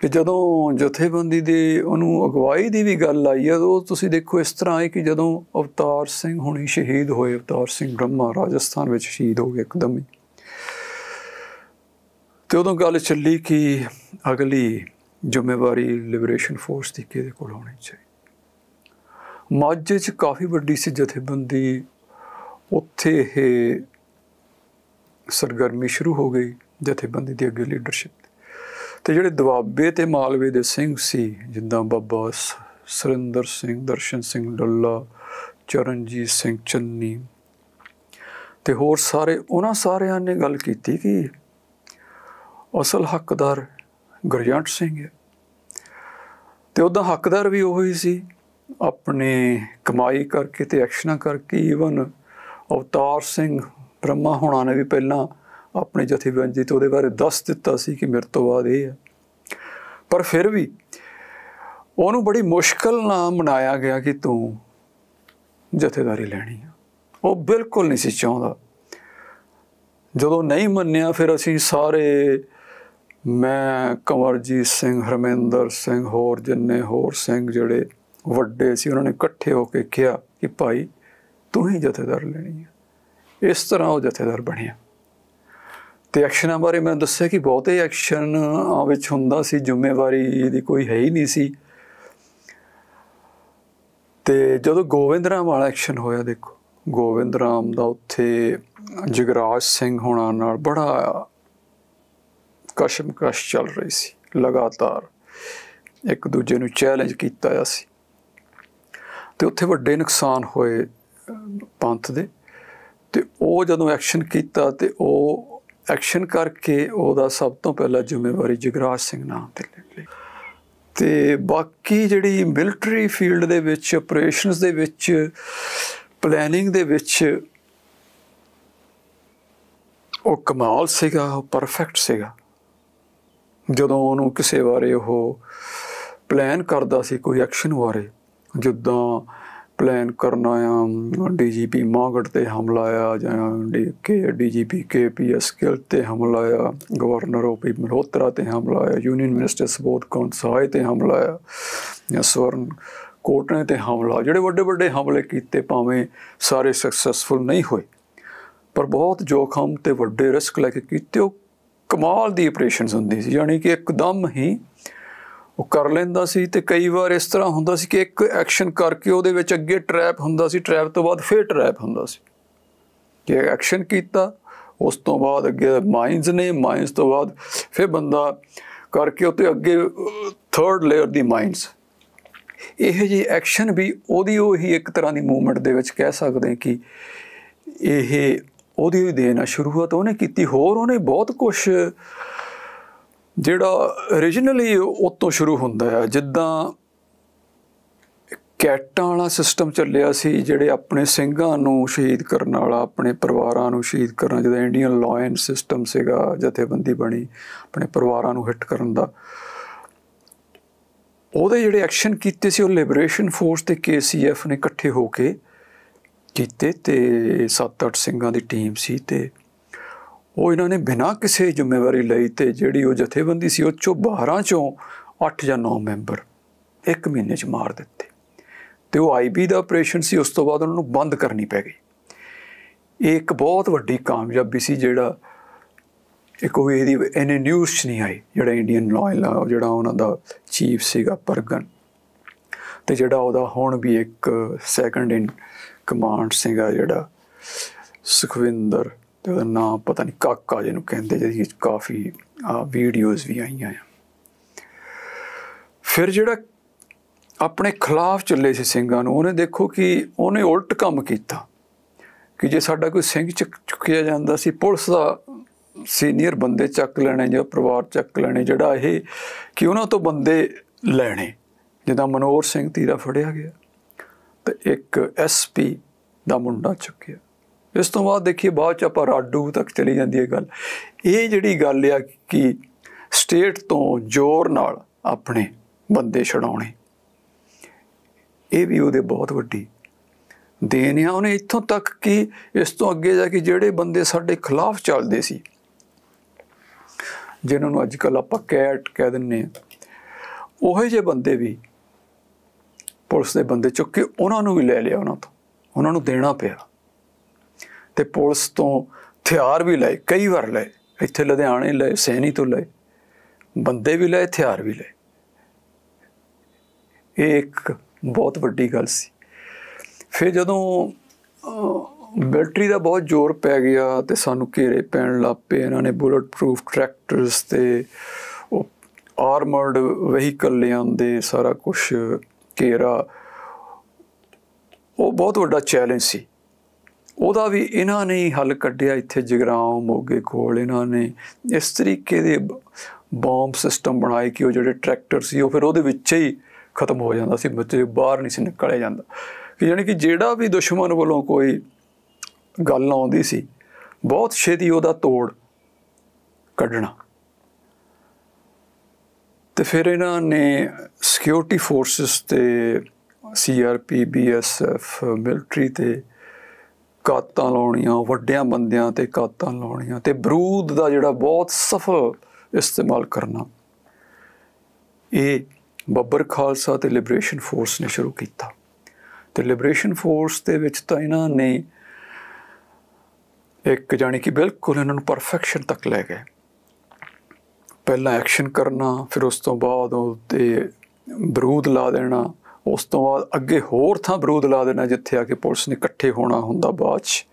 Speaker 1: ਕਿ ਜਦੋਂ ਜਥੇਬੰਦੀ ਦੀ ਉਹਨੂੰ ਅਗਵਾਈ ਦੀ ਵੀ ਗੱਲ ਆਈ ਹੈ ਉਹ ਤੁਸੀਂ ਦੇਖੋ ਇਸ ਤਰ੍ਹਾਂ ਹੈ ਕਿ ਜਦੋਂ ਅਵਤਾਰ ਸਿੰਘ ਹੁਣੀ ਸ਼ਹੀਦ ਹੋਏ, ਅਵਤਾਰ ਸਿੰਘ ਬ੍ਰਹਮਾ ਰਾਜਸਥਾਨ ਵਿੱਚ ਸ਼ਹੀਦ ਹੋ ਗਏ ਇੱਕਦਮ ਹੀ। ਤੇ ਉਦੋਂ ਗੱਲ ਚੱਲੀ ਕਿ ਅਗਲੀ ਜ਼ਿੰਮੇਵਾਰੀ ਲਿਬਰੇਸ਼ਨ ਫੋਰਸ ਦੀ ਕਿਹਦੇ ਕੋਲ ਹੋਣੀ ਚਾਹੀਦੀ? ਮਾਝੇ 'ਚ ਕਾਫੀ ਵੱਡੀ ਸੀ ਜਥੇਬੰਦੀ। ਉੱਥੇ ਇਹ ਸਰਗਰਮੀ ਸ਼ੁਰੂ ਹੋ ਗਈ ਜਥੇਬੰਦੀ ਦੀ ਅੱਗੇ ਲੀਡਰਸ਼ਿਪ ਤੇ ਜਿਹੜੇ ਦਵਾਬੇ ਤੇ ਮਾਲਵੇ ਦੇ ਸਿੰਘ ਸੀ, ਜਿੱਦਾਂ ਬਾਬਾ ਸਰਿੰਦਰ ਸਿੰਘ, ਦਰਸ਼ਨ ਸਿੰਘ ਡੱਲਾ ਚਰਨਜੀਤ ਸਿੰਘ, ਚੰਨੀ ਤੇ ਹੋਰ ਸਾਰੇ, ਉਹਨਾਂ ਸਾਰਿਆਂ ਨੇ ਗੱਲ ਕੀਤੀ ਕਿ ਅਸਲ ਹੱਕਦਾਰ ਗੁਰਜੰਟ ਸਿੰਘ ਹੈ। ਤੇ ਉਹਦਾ ਹੱਕਦਾਰ ਵੀ ਉਹ ਹੀ ਸੀ। ਆਪਣੇ ਕਮਾਈ ਕਰਕੇ ਤੇ ਐਕਸ਼ਨਾਂ ਕਰਕੇ ਈਵਨ ਅਵਤਾਰ ਸਿੰਘ ਬ੍ਰਹਮਾ ਹੋਣਾ ਨੇ ਵੀ ਪਹਿਲਾਂ ਆਪਣੇ ਜਥੇਬੰਦੀ ਤੋਂ ਉਹਦੇ ਬਾਰੇ ਦੱਸ ਦਿੱਤਾ ਸੀ ਕਿ ਮੇਰੇ ਤੋਂ ਬਾਅਦ ਇਹ ਹੈ। ਪਰ ਫਿਰ ਵੀ ਉਹਨੂੰ ਬੜੀ ਮੁਸ਼ਕਲ ਨਾਲ ਮਨਾਇਆ ਗਿਆ ਕਿ ਤੂੰ ਜਥੇਦਾਰੀ ਲੈਣੀ ਆ। ਉਹ ਬਿਲਕੁਲ ਨਹੀਂ ਸੀ ਚਾਹੁੰਦਾ। ਜਦੋਂ ਨਹੀਂ ਮੰਨਿਆ ਫਿਰ ਅਸੀਂ ਸਾਰੇ ਮੈਂ ਕੰਵਰਜੀਤ ਸਿੰਘ, ਹਰਮਿੰਦਰ ਸਿੰਘ, ਹੋਰ ਜਿੰਨੇ ਹੋਰ ਸਿੰਘ ਜਿਹੜੇ ਵੱਡੇ ਸੀ, ਉਹਨਾਂ ਨੇ ਇਕੱਠੇ ਹੋ ਕੇ ਕਿਹਾ ਕਿ ਭਾਈ ਤੂੰ ਹੀ ਜਥੇਦਾਰ ਲੈਣੀ ਹੈ ਇਸ ਤਰ੍ਹਾਂ ਉਹ ਜਥੇਦਾਰ ਬਣਿਆ ਤੇ ਐਕਸ਼ਨਾਂ ਬਾਰੇ ਮੈਂ ਦੱਸਿਆ ਕਿ ਬਹੁਤੇ ਐਕਸ਼ਨ ਵਿੱਚ ਹੁੰਦਾ ਸੀ, ਜ਼ਿੰਮੇਵਾਰੀ ਦੀ ਕੋਈ ਹੈ ਹੀ ਨਹੀਂ ਸੀ। ਤੇ ਜਦੋਂ ਗੋਵਿੰਦ ਰਾਮ ਵਾਲਾ ਐਕਸ਼ਨ ਹੋਇਆ, ਦੇਖੋ, ਗੋਵਿੰਦ ਰਾਮ ਦਾ ਉੱਥੇ ਜਗਰਾਜ ਸਿੰਘ ਹੋਣਾ ਨਾਲ ਬੜਾ ਕਸ਼ਮਕਸ਼ ਚੱਲ ਰਹੀ ਸੀ, ਲਗਾਤਾਰ ਇੱਕ ਦੂਜੇ ਨੂੰ ਚੈਲੰਜ ਕੀਤਾ ਆ ਸੀ। ਤੇ ਉੱਥੇ ਵੱਡੇ ਨੁਕਸਾਨ ਹੋਏ, ਪੰਥ ਦੇ। ਤੇ ਉਹ ਜਦੋਂ ਐਕਸ਼ਨ ਕੀਤਾ ਤੇ ਉਹ ਐਕਸ਼ਨ ਕਰਕੇ ਉਹਦਾ ਸਭ ਤੋਂ ਪਹਿਲਾਂ ਜ਼ਿੰਮੇਵਾਰੀ ਜਗਰਾਜ ਸਿੰਘ ਨਾਮ ਤੇ ਲੈ ਲਈ। ਤੇ ਬਾਕੀ ਜਿਹੜੀ ਮਿਲਟਰੀ ਫੀਲਡ ਦੇ ਵਿੱਚ ਆਪਰੇਸ਼ਨਸ ਦੇ ਵਿੱਚ ਪਲੈਨਿੰਗ ਦੇ ਵਿੱਚ ਉਹ ਕਮਾਲ ਸੀਗਾ, ਉਹ ਪਰਫੈਕਟ ਸੀਗਾ। ਜਦੋਂ ਉਹਨੂੰ ਕਿਸੇ ਬਾਰੇ ਉਹ ਪਲਾਨ ਕਰਦਾ ਸੀ ਕੋਈ ਐਕਸ਼ਨ ਬਾਰੇ, ਜਿੱਦਾਂ ਪਲਾਨ ਕਰਨਾ ਆ ਡੀਜੀਪੀ ਮਾਗੜ ਤੇ ਹਮਲਾ ਆ ਜਾਂ ਕੇ, ਡੀਜੀਪੀ ਕੇਪੀਐਸ ਗਿੱਲ ਤੇ ਹਮਲਾ ਆ ਗਵਰਨਰ ਓਪੀ ਮਲਹੋਤਰਾ ਤੇ ਹਮਲਾ ਆ ਯੂਨੀਅਨ ਮਿਨਿਸਟਰ ਸਬੋਧ ਕੌਂਸਾਈ ਤੇ ਹਮਲਾ ਆ ਜਾਂ ਸਵਰਨ ਕੋਟਨੇ ਤੇ ਹਮਲਾ। ਜਿਹੜੇ ਵੱਡੇ ਵੱਡੇ ਹਮਲੇ ਕੀਤੇ ਭਾਵੇਂ ਸਾਰੇ ਸਕਸੈਸਫੁਲ ਨਹੀਂ ਹੋਏ, ਪਰ ਬਹੁਤ ਜੋਖਮ ਤੇ ਵੱਡੇ ਰਿਸਕ ਲੈ ਕੇ ਕੀਤੇ, ਉਹ ਕਮਾਲ ਦੀ ਆਪਰੇਸ਼ਨਸ ਹੁੰਦੀ ਸੀ, ਯਾਨੀ ਕਿ ਇੱਕਦਮ ਹੀ ਉਹ ਕਰ ਲੈਂਦਾ ਸੀ ਤੇ ਕਈ ਵਾਰ ਇਸ ਤਰ੍ਹਾਂ ਹੁੰਦਾ ਸੀ ਕਿ ਇੱਕ ਐਕਸ਼ਨ ਕਰਕੇ ਉਹਦੇ ਵਿੱਚ ਅੱਗੇ ਟ੍ਰੈਪ ਹੁੰਦਾ ਸੀ, ਟ੍ਰੈਪ ਤੋਂ ਬਾਅਦ ਫੇਰ ਟ੍ਰੈਪ ਹੁੰਦਾ ਸੀ। ਕਿ ਐਕਸ਼ਨ ਕੀਤਾ, ਉਸ ਤੋਂ ਬਾਅਦ ਅੱਗੇ ਮਾਈਨਸ ਨੇ, ਮਾਈਨਸ ਤੋਂ ਬਾਅਦ ਫਿਰ ਬੰਦਾ ਕਰਕੇ ਉੱਤੇ ਅੱਗੇ ਥਰਡ ਲੇਅਰ ਦੀ ਮਾਈਨਸ। ਇਹ ਜੀ ਐਕਸ਼ਨ ਵੀ ਉਹਦੀ ਉਹੀ ਇੱਕ ਤਰ੍ਹਾਂ ਦੀ ਮੂਵਮੈਂਟ ਦੇ ਵਿੱਚ ਕਹਿ ਸਕਦੇ ਕਿ ਇਹ ਉਹਦੀ ਹੀ ਦੇਣਾ ਸ਼ੁਰੂਆਤ ਉਹਨੇ ਕੀਤੀ। ਹੋਰ ਉਹਨੇ ਬਹੁਤ ਕੁਝ ਜਿਹੜਾ origignally ਉਤੋਂ ਸ਼ੁਰੂ ਹੁੰਦਾ ਹੈ ਜਿੱਦਾਂ ਕੈਟਾਂ ਵਾਲਾ ਸਿਸਟਮ ਚੱਲਿਆ ਸੀ, ਜਿਹੜੇ ਆਪਣੇ ਸਿੰਘਾਂ ਨੂੰ ਸ਼ਹੀਦ ਕਰਨ ਵਾਲਾ, ਆਪਣੇ ਪਰਿਵਾਰਾਂ ਨੂੰ ਸ਼ਹੀਦ ਕਰਨ ਜਿਹਦਾ ਇੰਡੀਅਨ ਲਾਇਨ ਸਿਸਟਮ ਸੀਗਾ, ਜਥੇਬੰਦੀ ਬਣੀ, ਆਪਣੇ ਪਰਿਵਾਰਾਂ ਨੂੰ ਹਿੱਟ ਕਰਨ ਦਾ। ਉਹਦੇ ਜਿਹੜੇ ਐਕਸ਼ਨ ਕੀਤੇ ਸੀ, ਉਹ ਲਿਬਰੇਸ਼ਨ ਫੋਰਸ ਤੇ ਕੇਸੀਐਫ ਨੇ ਇਕੱਠੇ ਹੋ ਕੇ ਕੀਤੇ ਤੇ 7-8 ਸਿੰਘਾਂ ਦੀ ਟੀਮ ਸੀ ਤੇ ਉਹ ਇਹਨਾਂ ਨੇ ਬਿਨਾਂ ਕਿਸੇ ਜ਼ਿੰਮੇਵਾਰੀ ਲਈ ਤੇ ਜਿਹੜੀ ਉਹ ਜਥੇਬੰਦੀ ਸੀ, ਉਹ ਚੋਂ 12 ਚੋਂ 8 ਜਾਂ 9 ਮੈਂਬਰ ਇੱਕ ਮਹੀਨੇ 'ਚ ਮਾਰ ਦਿੱਤੇ। ਤੇ ਉਹ ਆਈਬੀ ਦਾ ਆਪਰੇਸ਼ਨ ਸੀ, ਉਸ ਤੋਂ ਬਾਅਦ ਉਹਨਾਂ ਨੂੰ ਬੰਦ ਕਰਨੀ ਪੈ ਗਈ। ਇਹ ਇੱਕ ਬਹੁਤ ਵੱਡੀ ਕਾਮਯਾਬੀ ਸੀ ਜਿਹੜਾ ਇੱਕ ਉਹ ਇਹਦੀ, ਇਹਨੇ ਨਿਊਜ਼ 'ਚ ਨਹੀਂ ਆਈ, ਜਿਹੜਾ ਇੰਡੀਅਨ ਲਾਇਲ ਜਿਹੜਾ ਉਹਨਾਂ ਦਾ ਚੀਫ ਸੀਗਾ ਪਰਗਨ। ਤੇ ਜਿਹੜਾ ਉਹਦਾ ਹੁਣ ਵੀ ਇੱਕ ਸੈਕੰਡ ਇਨ ਕਮਾਂਡ ਸੀਗਾ ਜਿਹੜਾ ਸੁਖਵਿੰਦਰ ਤੇ ਉਹਦਾ ਨਾਮ ਪਤਾ ਨਹੀਂ ਕਾਕਾ ਜਿਹਨੂੰ ਕਹਿੰਦੇ ਜਿਹਦੀ ਕਾਫੀ ਵੀਡੀਓਜ਼ ਵੀ ਆਈਆਂ ਆ। ਫਿਰ ਜਿਹੜਾ ਆਪਣੇ ਖਿਲਾਫ ਚੱਲੇ ਸੀ ਸਿੰਘਾਂ ਨੂੰ, ਉਹਨੇ ਦੇਖੋ ਕਿ ਉਹਨੇ ਉਲਟ ਕੰਮ ਕੀਤਾ। ਕਿ ਜੇ ਸਾਡਾ ਕੋਈ ਸਿੰਘ ਚੁੱਕਿਆ ਜਾਂਦਾ ਸੀ, ਪੁਲਿਸ ਦਾ ਸੀਨੀਅਰ ਬੰਦੇ ਚੱਕ ਲੈਣੇ ਜਾਂ ਪਰਿਵਾਰ ਚੱਕ ਲੈਣੇ, ਜਿਹੜਾ ਇਹ ਕਿ ਉਹਨਾਂ ਤੋਂ ਬੰਦੇ ਲੈਣੇ, ਜਿੱਦਾਂ ਮਨੋਰ ਸਿੰਘ ਤੀਰਾ ਫੜਿਆ ਗਿਆ, ਤੇ ਇੱਕ ਐਸਪੀ ਦਾ ਮੁੰਡਾ ਚੁੱਕਿਆ। ਇਸ ਤੋਂ ਬਾਅਦ ਦੇਖੀਏ, ਬਾਅਦ ਚ ਆਪਾਂ ਰਾਡੂ ਤੱਕ ਚਲੀ ਜਾਂਦੀ ਹੈ ਗੱਲ। ਇਹ ਜਿਹੜੀ ਗੱਲ ਆ ਕਿ ਸਟੇਟ ਤੋਂ ਜ਼ੋਰ ਨਾਲ ਆਪਣੇ ਬੰਦੇ ਛਡਾਉਣੇ, ਇਹ ਵੀ ਉਹਦੇ ਬਹੁਤ ਵੱਡੀ ਦੇਣ ਆ। ਉਹਨੇ ਇੱਥੋਂ ਤੱਕ ਕਿ ਇਸ ਤੋਂ ਅੱਗੇ ਜਾ ਕੇ ਜਿਹੜੇ ਬੰਦੇ ਸਾਡੇ ਖਿਲਾਫ ਚੱਲਦੇ ਸੀ, ਜਿਨ੍ਹਾਂ ਨੂੰ ਅੱਜ ਕੱਲ ਆਪਾਂ ਕੈਟ ਕਹਿ ਦਿੰਨੇ ਆ ਉਹੇ ਜੇ ਬੰਦੇ ਵੀ ਪੁਲਿਸ ਦੇ ਬੰਦੇ ਚੁੱਕ ਕੇ ਉਹਨਾਂ ਨੂੰ ਵੀ ਲੈ ਲਿਆ ਉਹਨਾਂ ਤੋਂ। ਉਹਨਾਂ ਨੂੰ ਦੇਣਾ ਪਿਆ। ਤੇ ਪੁਲਿਸ ਤੋਂ ਹਥਿਆਰ ਵੀ ਲਏ, ਕਈ ਵਾਰ ਲਏ। ਇੱਥੇ ਲੁਧਿਆਣੇ ਲਏ, ਸੈਣੀ ਤੋਂ ਲਏ। ਬੰਦੇ ਵੀ ਲਏ, ਹਥਿਆਰ ਵੀ ਲਏ। ਇਹ ਇੱਕ ਬਹੁਤ ਵੱਡੀ ਗੱਲ ਸੀ। ਫਿਰ ਜਦੋਂ ਮਿਲਟਰੀ ਦਾ ਬਹੁਤ ਜ਼ੋਰ ਪੈ ਗਿਆ ਤੇ ਸਾਨੂੰ ਘੇਰੇ ਪੈਣ ਲੱਗ ਪਏ, ਇਹਨਾਂ ਨੇ ਬੁਲਟ ਪ੍ਰੂਫ ਟਰੈਕਟਰਸ ਤੇ ਉਹ ਆਰਮਰਡ ਵਹੀਕਲ ਲਿਆਂਦੇ, ਸਾਰਾ ਕੁਝ ਘੇਰਾ। ਉਹ ਬਹੁਤ ਵੱਡਾ ਚੈਲੰਜ ਸੀ। ਉਹਦਾ ਵੀ ਇਹਨਾਂ ਨੇ ਹੀ ਹੱਲ ਕੱਢਿਆ ਇੱਥੇ ਜਗਰਾਉਂ, ਮੋਗੇ ਕੋਲ ਇਹਨਾਂ ਨੇ। ਇਸ ਤਰੀਕੇ ਦੇ ਬੰਬ ਸਿਸਟਮ ਬਣਾਏ ਕਿ ਉਹ ਜਿਹੜੇ ਟਰੈਕਟਰ ਸੀ, ਉਹ ਫਿਰ ਉਹਦੇ ਵਿੱਚ ਹੀ ਖਤਮ ਹੋ ਜਾਂਦਾ ਸੀ ਬੱਚੇ ਬਾਹਰ ਨਹੀਂ ਸੀ, ਨਿਕਲਿਆ ਜਾਂਦਾ। ਕਿ ਯਾਨੀ ਕਿ ਜਿਹੜਾ ਵੀ ਦੁਸ਼ਮਣ ਵੱਲੋਂ ਕੋਈ ਗੱਲ ਆਉਂਦੀ ਸੀ, ਬਹੁਤ ਛੇਤੀ ਉਹਦਾ ਤੋੜ ਕੱਢਣਾ। ਤੇ ਫਿਰ ਇਹਨਾਂ ਨੇ ਸਿਕਿਉਰਿਟੀ ਫੋਰਸਸ ਤੇ ਸੀਆਰਪੀ ਬੀਐਸਐਫ ਮਿਲਟਰੀ ਤੇ ਕਾਤਾਂ ਲਾਉਣੀਆਂ, ਵੱਡਿਆਂ ਬੰਦਿਆਂ ਤੇ ਕਾਤਾਂ ਲਾਉਣੀਆਂ ਤੇ ਬਰੂਦ ਦਾ ਜਿਹੜਾ ਬਹੁਤ ਸਫਲ ਇਸਤੇਮਾਲ ਕਰਨਾ। ਇਹ ਬੱਬਰ ਖਾਲਸਾ ਤੇ ਲਿਬਰੇਸ਼ਨ ਫੋਰਸ ਨੇ ਸ਼ੁਰੂ ਕੀਤਾ। ਤੇ ਲਿਬਰੇਸ਼ਨ ਫੋਰਸ ਦੇ ਵਿੱਚ ਤਾਂ ਇਹਨਾਂ ਨੇ ਇੱਕ ਜਾਨੀ ਕਿ ਬਿਲਕੁਲ ਇਹਨਾਂ ਨੂੰ ਪਰਫੈਕਸ਼ਨ ਤੱਕ ਲੈ ਗਏ। ਪਹਿਲਾਂ ਐਕਸ਼ਨ ਕਰਨਾ, ਫਿਰ ਉਸ ਤੋਂ ਬਾਅਦ ਉਹ 'ਤੇ ਬਰੂਦ ਲਾ ਦੇਣਾ ਉਸ ਤੋਂ ਬਾਅਦ ਅੱਗੇ ਹੋਰ ਥਾਂ ਬਰੂਦ ਲਾ ਦੇਣਾ ਜਿੱਥੇ ਆ ਕੇ ਪੁਲਿਸ ਨੇ ਇਕੱਠੇ ਹੋਣਾ ਹੁੰਦਾ ਬਾਅਦ ਚ।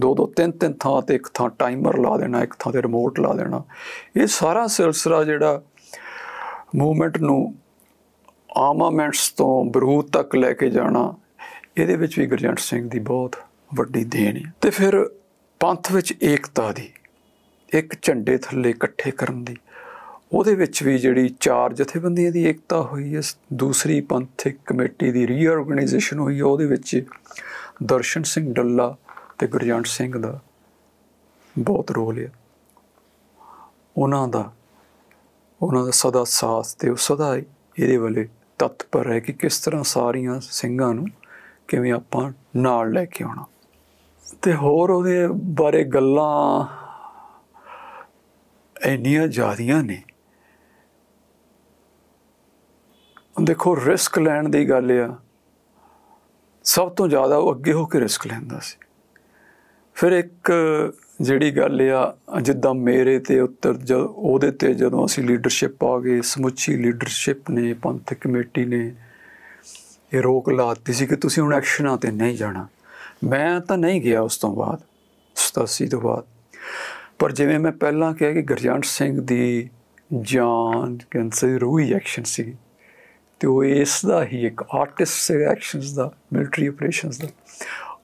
Speaker 1: ਦੋ ਦੋ, ਤਿੰਨ ਤਿੰਨ ਥਾਂ ਤੇ ਇੱਕ ਥਾਂ ਟਾਈਮਰ ਲਾ ਦੇਣਾ, ਇੱਕ ਥਾਂ ਤੇ ਰਿਮੋਟ ਲਾ ਦੇਣਾ। ਇਹ ਸਾਰਾ ਸਿਲਸਿਲਾ ਜਿਹੜਾ ਮੂਵਮੈਂਟ ਨੂੰ ਆਰਮਾਮੈਂਟਸ ਤੋਂ ਬਰੂਦ ਤੱਕ ਲੈ ਕੇ ਜਾਣਾ, ਇਹਦੇ ਵਿੱਚ ਵੀ ਗੁਰਜੰਟ ਸਿੰਘ ਦੀ ਬਹੁਤ ਵੱਡੀ ਦੇਣ ਹੈ। ਤੇ ਫਿਰ ਪੰਥ ਵਿੱਚ ਏਕਤਾ ਦੀ, ਇੱਕ ਝੰਡੇ ਥੱਲੇ ਇਕੱਠੇ ਕਰਨ ਦੀ। ਉਹਦੇ ਵਿੱਚ ਵੀ ਜਿਹੜੀ ਚਾਰ ਜਥੇਬੰਦੀਆਂ ਦੀ ਏਕਤਾ ਹੋਈ ਹੈ, ਦੂਸਰੀ ਪੰਥਕ ਕਮੇਟੀ ਦੀ ਰੀਆਰਗੇਨਾਈਜੇਸ਼ਨ ਹੋਈ ਹੈ, ਉਹਦੇ ਵਿੱਚ ਦਰਸ਼ਨ ਸਿੰਘ ਡੱਲਾ ਤੇ ਗੁਰਜੰਟ ਸਿੰਘ ਦਾ ਬਹੁਤ ਰੋਲ ਹੈ। ਉਹਨਾਂ ਦਾ ਉਹਨਾਂ ਦਾ ਸਦਾ ਸਾਥ ਤੇ ਉਹ ਸਦਾ ਇਹਦੇ ਵੱਲੇ ਤਤਪਰ ਹੈ ਕਿ ਕਿਸ ਤਰ੍ਹਾਂ ਸਾਰੀਆਂ ਸਿੰਘਾਂ ਨੂੰ ਕਿਵੇਂ ਆਪਾਂ ਨਾਲ ਲੈ ਕੇ ਆਉਣਾ। ਤੇ ਹੋਰ ਉਹਦੇ ਬਾਰੇ ਗੱਲਾਂ ਇੰਨੀਆਂ ਜ਼ਿਆਦੀਆਂ ਨੇ ਦੇਖੋ ਰਿਸਕ ਲੈਣ ਦੀ ਗੱਲ ਆ। ਸਭ ਤੋਂ ਜ਼ਿਆਦਾ ਉਹ ਅੱਗੇ ਹੋ ਕੇ ਰਿਸਕ ਲੈਂਦਾ ਸੀ। ਫਿਰ ਇੱਕ ਜਿਹੜੀ ਗੱਲ ਆ, ਜਿੱਦਾਂ ਮੇਰੇ ਤੇ ਉੱਤਰ ਉਹਦੇ ਤੇ ਜਦੋਂ ਅਸੀਂ ਲੀਡਰਸ਼ਿਪ ਆ ਗਏ, ਸਮੁੱਚੀ ਲੀਡਰਸ਼ਿਪ ਨੇ ਪੰਥਕ ਕਮੇਟੀ ਨੇ, ਇਹ ਰੋਕ ਲਾਤੀ ਸੀ ਕਿ ਤੁਸੀਂ ਹੁਣ ਐਕਸ਼ਨਾਂ ਤੇ ਨਹੀਂ ਜਾਣਾ। ਮੈਂ ਤਾਂ ਨਹੀਂ ਗਿਆ ਉਸ ਤੋਂ ਬਾਅਦ 87 ਤੋਂ ਬਾਅਦ। ਪਰ ਜਿਵੇਂ ਮੈਂ ਪਹਿਲਾਂ ਕਿਹਾ ਕਿ ਗਰਜੰਟ ਸਿੰਘ ਦੀ ਜਾਨ ਕੈਂਸਰ ਰੂਹੀ ਐਕਸ਼ਨ ਸੀ। ਤੇ ਉਹ ਇਸ ਦਾ ਹੀ ਇੱਕ ਆਰਟਿਸਟ ਐਕਸ਼ਨਸ ਦਾ ਮਿਲਟਰੀ ਆਪਰੇਸ਼ਨਸ ਦਾ,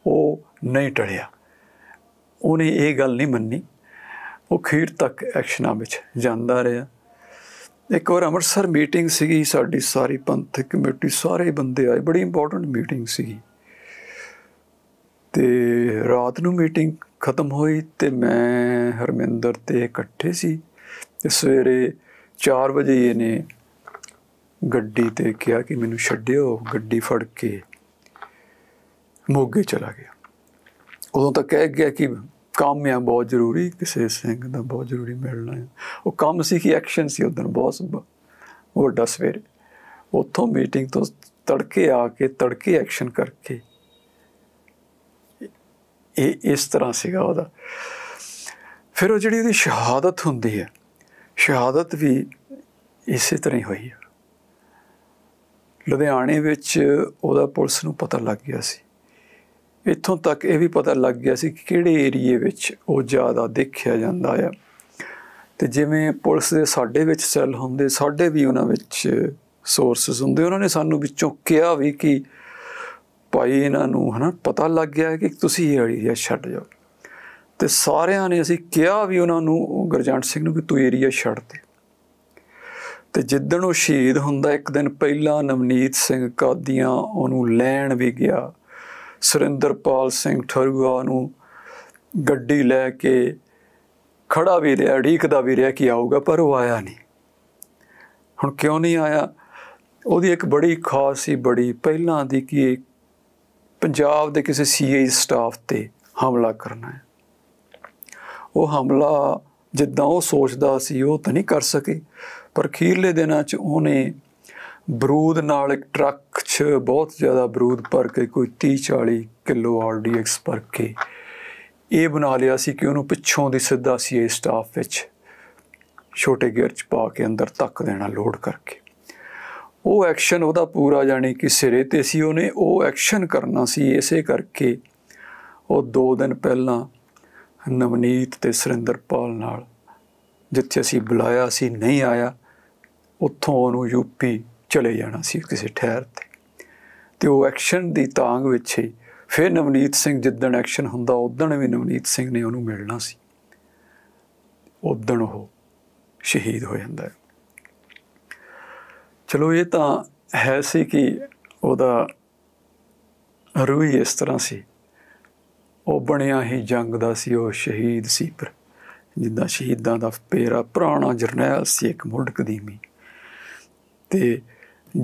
Speaker 1: ਉਹ ਨਹੀਂ ਟੜਿਆ ਉਹਨੇ ਇਹ ਗੱਲ ਨਹੀਂ ਮੰਨੀ। ਉਹ ਖੀਰ ਤੱਕ ਐਕਸ਼ਨਾਂ ਵਿੱਚ ਜਾਂਦਾ ਰਿਹਾ। ਇੱਕ ਵਾਰ ਅੰਮ੍ਰਿਤਸਰ ਮੀਟਿੰਗ ਸੀਗੀ, ਸਾਡੀ ਸਾਰੀ ਪੰਥਕ ਕਮੇਟੀ, ਸਾਰੇ ਬੰਦੇ ਆਏ। ਬੜੀ ਇੰਪੋਰਟੈਂਟ ਮੀਟਿੰਗ ਸੀਗੀ। ਤੇ ਰਾਤ ਨੂੰ ਮੀਟਿੰਗ ਖਤਮ ਹੋਈ ਤੇ ਮੈਂ, ਹਰਮਿੰਦਰ ਤੇ ਇਕੱਠੇ ਸੀ। ਤੇ ਸਵੇਰੇ 4 ਵਜੇ ਇਹਨੇ ਗੱਡੀ ਤੇ ਕਿਹਾ ਕਿ ਮੈਨੂੰ ਛੱਡਿਓ, ਗੱਡੀ ਫੜ ਕੇ ਮੋਗੇ ਚਲਾ ਗਿਆ। ਉਦੋਂ ਤੱਕ ਕਹਿ ਗਿਆ ਕਿ ਕੰਮ ਆ ਬਹੁਤ ਜ਼ਰੂਰੀ, ਕਿਸੇ ਸਿੰਘ ਦਾ ਬਹੁਤ ਜ਼ਰੂਰੀ ਮਿਲਣਾ ਹੈ। ਉਹ ਕੰਮ ਸੀ ਕਿ ਐਕਸ਼ਨ ਸੀ ਉਦੋਂ ਬਹੁਤ ਵੱਡਾ ਸਵੇਰੇ। ਉੱਥੋਂ ਮੀਟਿੰਗ ਤੋਂ ਤੜਕੇ ਆ ਕੇ, ਤੜਕੇ ਐਕਸ਼ਨ ਕਰਕੇ। ਇਹ, ਇਸ ਤਰ੍ਹਾਂ ਸੀਗਾ ਉਹਦਾ। ਫਿਰ ਉਹ ਜਿਹੜੀ ਉਹਦੀ ਸ਼ਹਾਦਤ ਹੁੰਦੀ ਹੈ, ਸ਼ਹਾਦਤ ਵੀ ਇਸੇ ਤਰ੍ਹਾਂ ਹੀ ਹੋਈ ਹੈ। ਲੁਧਿਆਣੇ ਵਿੱਚ ਉਹਦਾ ਪੁਲਿਸ ਨੂੰ ਪਤਾ ਲੱਗ ਗਿਆ ਸੀ। ਇੱਥੋਂ ਤੱਕ ਇਹ ਵੀ ਪਤਾ ਲੱਗ ਗਿਆ ਸੀ ਕਿ ਕਿਹੜੇ ਏਰੀਏ ਵਿੱਚ ਉਹ ਜ਼ਿਆਦਾ ਦੇਖਿਆ ਜਾਂਦਾ ਆ। ਤੇ ਜਿਵੇਂ ਪੁਲਿਸ ਦੇ ਸਾਡੇ ਵਿੱਚ ਸੈੱਲ ਹੁੰਦੇ, ਸਾਡੇ ਵੀ ਉਹਨਾਂ ਵਿੱਚ ਸੋਰਸਸ ਹੁੰਦੇ, ਉਹਨਾਂ ਨੇ ਸਾਨੂੰ ਵਿੱਚੋਂ ਕਿਹਾ ਵੀ ਕਿ ਭਾਈ ਇਹਨਾਂ ਨੂੰ ਹਨਾ ਪਤਾ ਲੱਗ ਗਿਆ ਕਿ ਤੁਸੀਂ ਇਹ ਏਰੀਆ ਛੱਡ ਜਾਓ। ਤੇ ਸਾਰਿਆਂ ਨੇ ਅਸੀਂ ਕਿਹਾ ਵੀ ਉਹਨਾਂ ਨੂੰ, ਗਰਜੰਟ ਸਿੰਘ ਨੂੰ ਕਿ ਤੂੰ ਏਰੀਆ ਛੱਡ ਦੇ। ਤੇ ਜਿੱਦਣ ਉਹ ਸ਼ਹੀਦ ਹੁੰਦਾ, ਇੱਕ ਦਿਨ ਪਹਿਲਾਂ ਨਵਨੀਤ ਸਿੰਘ ਕਾਦੀਆਂ ਉਹਨੂੰ ਲੈਣ ਵੀ ਗਿਆ। ਸੁਰਿੰਦਰਪਾਲ ਸਿੰਘ ਠਰੂਆ ਨੂੰ ਗੱਡੀ ਲੈ ਕੇ ਖੜਾ ਵੀ ਰਿਹਾ ਢੀਕਦਾ ਵੀ ਰਿਹਾ ਕਿ ਆਊਗਾ, ਪਰ ਉਹ ਆਇਆ ਨਹੀਂ। ਹੁਣ ਕਿਉਂ ਨਹੀਂ ਆਇਆ? ਉਹਦੀ ਇੱਕ ਬੜੀ ਖਾਸ ਸੀ, ਬੜੀ ਪਹਿਲਾਂ ਦੀ ਕਿ ਪੰਜਾਬ ਦੇ ਕਿਸੇ ਸੀਆਈ ਸਟਾਫ ਤੇ ਹਮਲਾ ਕਰਨਾ ਹੈ। ਉਹ ਹਮਲਾ ਜਿੱਦਾਂ ਉਹ ਸੋਚਦਾ ਸੀ, ਉਹ ਤਾਂ ਨਹੀਂ ਕਰ ਸਕੇ। ਪਰ ਖੀਰਲੇ ਦਿਨਾਂ 'ਚ ਉਹਨੇ ਬਰੂਦ ਨਾਲ ਇੱਕ ਟਰੱਕ 'ਚ ਬਹੁਤ ਜ਼ਿਆਦਾ ਬਰੂਦ ਭਰ ਕੇ ਕੋਈ 30 40 ਕਿਲੋ ਆਰਡੀਐਕਸ ਭਰ ਕੇ ਇਹ ਬਣਾ ਲਿਆ ਸੀ ਕਿ ਉਹਨੂੰ ਪਿੱਛੋਂ ਦੀ ਸਿੱਧਾ ਸੀ ਇਹ ਸਟਾਫ ਵਿੱਚ ਛੋਟੇ ਗੇਅਰ 'ਚ ਪਾ ਕੇ ਅੰਦਰ ਤੱਕ ਦੇਣਾ ਲੋਡ ਕਰਕੇ। ਉਹ ਐਕਸ਼ਨ ਉਹਦਾ ਪੂਰਾ ਜਾਣੀ ਕਿ ਸਿਰੇ ਤੇ ਸੀ, ਉਹਨੇ ਉਹ ਐਕਸ਼ਨ ਕਰਨਾ ਸੀ, ਇਸੇ ਕਰਕੇ ਉਹ 2 ਦਿਨ ਪਹਿਲਾਂ ਨਵਨੀਤ ਤੇ ਸੁਰਿੰਦਰਪਾਲ ਨਾਲ ਜਿੱਥੇ ਅਸੀਂ ਬੁਲਾਇਆ ਸੀ, ਨਹੀਂ ਆਇਆ। ਉੱਥੋਂ ਉਹਨੂੰ ਯੂਪੀ ਚਲੇ ਜਾਣਾ ਸੀ ਕਿਸੇ ਠਹਿਰ ਤੇ। ਤੇ ਉਹ ਐਕਸ਼ਨ ਦੀ ਤਾਂਗ ਵਿੱਚ ਹੀ ਫਿਰ ਨਵਨੀਤ ਸਿੰਘ ਜਿੱਦਣ ਐਕਸ਼ਨ ਹੁੰਦਾ ਉਦਣ ਵੀ ਨਵਨੀਤ ਸਿੰਘ ਨੇ ਉਹਨੂੰ ਮਿਲਣਾ ਸੀ। ਉਦਣ ਉਹ ਸ਼ਹੀਦ ਹੋ ਜਾਂਦਾ ਹੈ। ਚਲੋ ਇਹ ਤਾਂ ਹੈ ਸੀ ਕਿ ਉਹਦਾ ਰੂਹੀ ਇਸ ਤਰ੍ਹਾਂ ਸੀ। ਉਹ ਬਣਿਆ ਹੀ ਜੰਗ ਦਾ ਸੀ, ਉਹ ਸ਼ਹੀਦ ਸੀ। ਪਰ ਜਿੱਦਾਂ ਸ਼ਹੀਦਾਂ ਦਾ ਪੇਰਾ ਪੁਰਾਣਾ ਜਰਨੈਲ ਸੀ, ਇੱਕ ਮੁੱਢ ਕਦੀਮੀ ਤੇ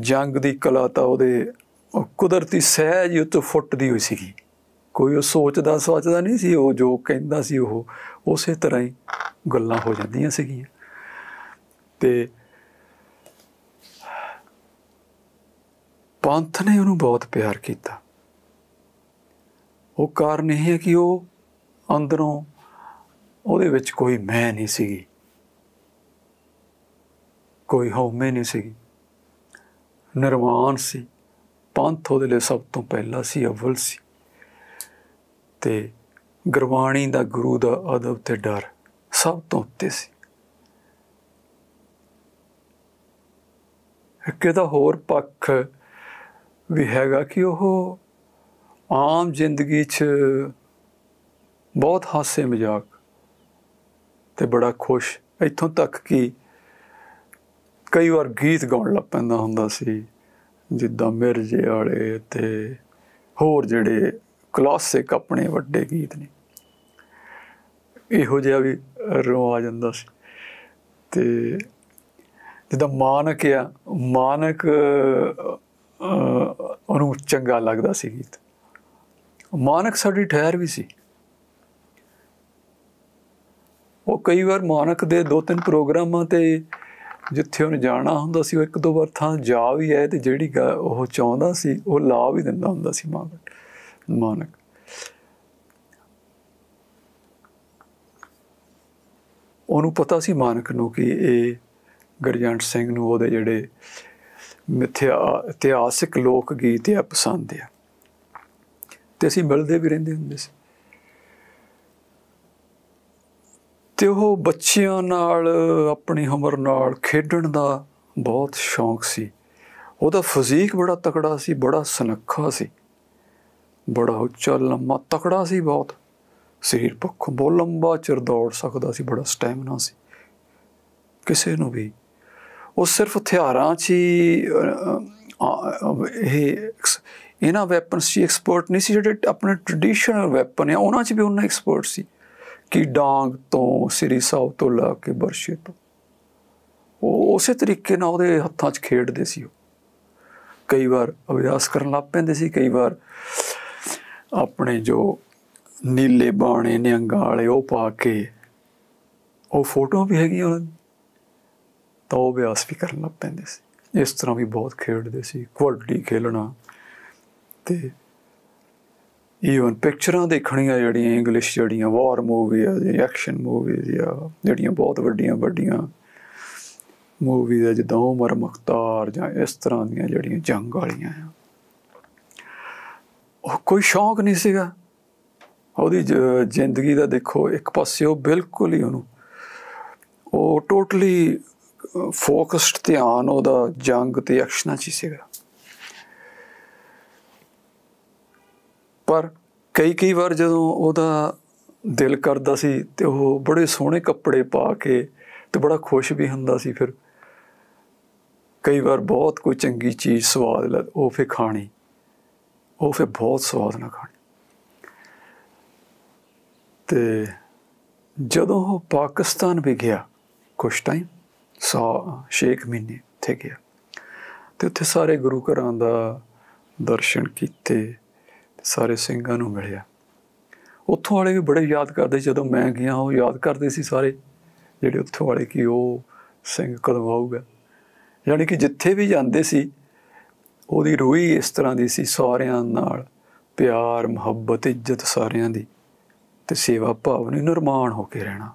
Speaker 1: ਜੰਗ ਦੀ ਕਲਾ ਤਾਂ ਉਹਦੇ ਕੁਦਰਤੀ ਸਹਿਜ ਉਤੋਂ ਫੁੱਟਦੀ ਹੋਈ ਸੀਗੀ। ਕੋਈ ਉਹ ਸੋਚਦਾ ਸੋਚਦਾ ਨਹੀਂ ਸੀ, ਉਹ ਜੋ ਕਹਿੰਦਾ ਸੀ ਉਹ ਉਸੇ ਤਰ੍ਹਾਂ ਹੀ ਗੱਲਾਂ ਹੋ ਜਾਂਦੀਆਂ ਸੀਗੀਆਂ। ਤੇ ਪੰਥ ਨੇ ਉਹਨੂੰ ਬਹੁਤ ਪਿਆਰ ਕੀਤਾ। ਉਹ ਕਾਰਨ ਇਹ ਹੈ ਕਿ ਉਹ ਅੰਦਰੋਂ ਉਹਦੇ ਵਿੱਚ ਕੋਈ ਮੈਂ ਨਹੀਂ ਸੀਗੀ। ਕੋਈ ਹਉਮੈ ਨਹੀਂ ਸੀਗੀ। ਨਿਰਵਾਣ ਸੀ। ਪੰਥ ਉਹਦੇ ਲਈ ਸਭ ਤੋਂ ਪਹਿਲਾ ਸੀ, ਅਵਲ ਸੀ। ਤੇ ਗੁਰਬਾਣੀ ਦਾ, ਗੁਰੂ ਦਾ ਅਦਬ ਤੇ ਡਰ ਸਭ ਤੋਂ ਉੱਤੇ ਸੀ। ਇੱਕ ਇਹਦਾ ਹੋਰ ਪੱਖ ਵੀ ਹੈਗਾ ਕਿ ਉਹ ਆਮ ਜ਼ਿੰਦਗੀ 'ਚ ਬਹੁਤ ਹਾਸੇ ਮਜ਼ਾਕ ਤੇ ਬੜਾ ਖੁਸ਼ ਇੱਥੋਂ ਤੱਕ ਕਿ ਕਈ ਵਾਰ ਗੀਤ ਗਾਉਣ ਲੱਗ ਪੈਂਦਾ ਹੁੰਦਾ ਸੀ, ਜਿੱਦਾਂ ਮਿਰਜੇ ਵਾਲੇ ਤੇ ਹੋਰ ਜਿਹੜੇ ਕਲਾਸਿਕ ਆਪਣੇ ਵੱਡੇ ਗੀਤ ਨੇ। ਇਹੋ ਜਿਹਾ ਵੀ ਰਵਾਜ਼ ਆ ਜਾਂਦਾ ਸੀ। ਤੇ ਜਿੱਦਾਂ ਮਾਨਕ ਆ, ਮਾਨਕ ਉਹਨੂੰ ਚੰਗਾ ਲੱਗਦਾ ਸੀ ਗੀਤ। ਮਾਨਕ ਸਾਡੀ ਠਹਿਰ ਵੀ ਸੀ। ਉਹ ਕਈ ਵਾਰ ਮਾਨਕ ਦੇ ਦੋ ਤਿੰਨ ਪ੍ਰੋਗਰਾਮਾਂ ਤੇ ਜਿੱਥੇ ਉਹਨੇ ਜਾਣਾ ਹੁੰਦਾ ਸੀ, ਉਹ ਇੱਕ ਦੋ ਵਾਰ ਥਾਂ ਜਾ ਵੀ ਆਏ ਤੇ ਜਿਹੜੀ ਉਹ ਚਾਹੁੰਦਾ ਸੀ, ਉਹ ਲਾ ਵੀ ਦਿੰਦਾ ਹੁੰਦਾ ਸੀ ਮਾਨਕ ਮਾਨਕ ਉਹਨੂੰ ਪਤਾ ਸੀ ਮਾਨਕ ਨੂੰ ਕਿ ਇਹ ਗਰਜੰਟ ਸਿੰਘ ਨੂੰ ਉਹਦੇ ਜਿਹੜੇ ਮਿਥਿਆ, ਇਤਿਹਾਸਿਕ ਲੋਕ ਗੀਤ ਆ ਪਸੰਦ ਆ। ਤੇ ਅਸੀਂ ਮਿਲਦੇ ਵੀ ਰਹਿੰਦੇ ਹੁੰਦੇ ਸੀ। ਤੇ ਉਹ ਬੱਚਿਆਂ ਨਾਲ, ਆਪਣੀ ਉਮਰ ਨਾਲ ਖੇਡਣ ਦਾ ਬਹੁਤ ਸ਼ੌਂਕ ਸੀ। ਉਹਦਾ ਫਿਜ਼ੀਕ ਬੜਾ ਤਕੜਾ ਸੀ, ਬੜਾ ਸੁਨੱਖਾ ਸੀ। ਬੜਾ ਉੱਚਾ, ਲੰਮਾ, ਤਕੜਾ ਸੀ ਬਹੁਤ। ਸਰੀਰ ਪੱਖੋਂ ਬਹੁਤ ਲੰਬਾ ਚਿਰ ਦੌੜ ਸਕਦਾ ਸੀ, ਬੜਾ ਸਟੈਮਿਨਾ ਸੀ। ਕਿਸੇ ਨੂੰ ਵੀ। ਉਹ ਸਿਰਫ ਹਥਿਆਰਾਂ 'ਚ ਹੀ ਇਹ ਇਹਨਾਂ ਵੈਪਨਸ 'ਚ ਐਕਸਪਰਟ ਨਹੀਂ ਸੀ, ਜਿਹੜੇ ਆਪਣੇ ਟ੍ਰੈਡੀਸ਼ਨਲ ਵੈਪਨ ਆ, ਉਹਨਾਂ 'ਚ ਵੀ ਉਹਨਾਂ ਐਕਸਪਰਟ ਸੀ। ਕਿ ਡਾਂਗ ਤੋਂ, ਸ੍ਰੀ ਸਾਹਿਬ ਤੋਂ ਲਾ ਕੇ ਬਰਸ਼ੇ ਤੋਂ। ਉਹ ਉਸੇ ਤਰੀਕੇ ਨਾਲ ਉਹਦੇ ਹੱਥਾਂ 'ਚ ਖੇਡਦੇ ਸੀ ਉਹ। ਕਈ ਵਾਰ ਅਭਿਆਸ ਕਰਨ ਲੱਗ ਪੈਂਦੇ ਸੀ, ਕਈ ਵਾਰ ਆਪਣੇ ਜੋ ਨੀਲੇ ਬਾਣੇ ਨਿਹੰਗਾਂ ਵਾਲੇ ਉਹ ਪਾ ਕੇ ਉਹ ਫੋਟੋ ਵੀ ਹੈਗੀਆਂ ਤਾਂ ਉਹ ਅਭਿਆਸ ਵੀ ਕਰਨ ਲੱਗ ਪੈਂਦੇ ਸੀ। ਇਸ ਤਰ੍ਹਾਂ ਵੀ ਬਹੁਤ ਖੇਡਦੇ ਸੀ, ਕਬੱਡੀ ਖੇਲਣਾ ਤੇ ਈਵਨ ਪਿਕਚਰਾਂ ਦੇਖਣੀਆਂ ਜਿਹੜੀਆਂ ਇੰਗਲਿਸ਼ ਜਿਹੜੀਆਂ ਵਾਰ ਮੂਵੀ ਆ ਜਾਂ ਐਕਸ਼ਨ ਮੂਵੀਜ਼ ਆ, ਜਿਹੜੀਆਂ ਬਹੁਤ ਵੱਡੀਆਂ ਵੱਡੀਆਂ ਮੂਵੀਜ਼ ਆ, ਜਿੱਦਾਂ ਉਮਰ ਮੁਖਤਾਰ ਜਾਂ ਇਸ ਤਰ੍ਹਾਂ ਦੀਆਂ ਜਿਹੜੀਆਂ ਜੰਗ ਵਾਲੀਆਂ ਆ। ਉਹ ਕੋਈ ਸ਼ੌਂਕ ਨਹੀਂ ਸੀਗਾ। ਉਹਦੀ ਜ਼ਿੰਦਗੀ ਦਾ ਦੇਖੋ, ਇੱਕ ਪਾਸੇ ਉਹ ਬਿਲਕੁਲ ਹੀ ਉਹਨੂੰ, ਉਹ ਟੋਟਲੀ ਫੋਕਸਡ ਧਿਆਨ ਉਹਦਾ ਜੰਗ ਤੇ ਐਕਸ਼ਨਾਂ 'ਚ ਸੀਗਾ। ਪਰ ਕਈ ਕਈ ਵਾਰ ਜਦੋਂ ਉਹਦਾ ਦਿਲ ਕਰਦਾ ਸੀ ਤੇ ਉਹ ਬੜੇ ਸੋਹਣੇ ਕੱਪੜੇ ਪਾ ਕੇ ਤੇ ਬੜਾ ਖੁਸ਼ ਵੀ ਹੁੰਦਾ ਸੀ, ਫਿਰ ਕਈ ਵਾਰ ਬਹੁਤ ਕੋਈ ਚੰਗੀ ਚੀਜ਼ ਸਵਾਦ ਲੱਗ ਉਹ ਫੇ ਖਾਣੀ। ਉਹ ਫੇ ਬਹੁਤ ਸਵਾਦ ਨਾਲ ਖਾਣੀ। ਤੇ ਜਦੋਂ ਉਹ ਪਾਕਿਸਤਾਨ ਵੀ ਗਿਆ, ਕੁਛ ਟਾਈਮ ਸਾ 6 ਮਹੀਨੇ ਤੇ ਗਿਆ। ਤੇ ਉੱਥੇ ਸਾਰੇ ਗੁਰੂ ਘਰਾਂ ਦਾ ਦਰਸ਼ਨ ਕੀਤੇ। ਸਾਰੇ ਸਿੰਘਾਂ ਨੂੰ ਮਿਲਿਆ। ਉੱਥੋਂ ਵਾਲੇ ਵੀ ਬੜੇ ਯਾਦ ਕਰਦੇ ਜਦੋਂ ਮੈਂ ਗਿਆ, ਉਹ ਯਾਦ ਕਰਦੇ ਸੀ ਸਾਰੇ, ਜਿਹੜੇ ਉੱਥੋਂ ਵਾਲੇ ਕਿ ਉਹ ਸਿੰਘ ਕਦੋਂ ਆਊਗਾ। ਯਾਨੀ ਕਿ ਜਿੱਥੇ ਵੀ ਜਾਂਦੇ ਸੀ, ਉਹਦੀ ਰੂਹੀ ਇਸ ਤਰ੍ਹਾਂ ਦੀ ਸੀ ਸਾਰਿਆਂ ਨਾਲ, ਪਿਆਰ, ਮੁਹੱਬਤ, ਇੱਜ਼ਤ ਸਾਰਿਆਂ ਦੀ, ਤੇ ਸੇਵਾ ਭਾਵ ਭਾਵਨਾ ਨਿਰਮਾਣ ਹੋ ਕੇ ਰਹਿਣਾ।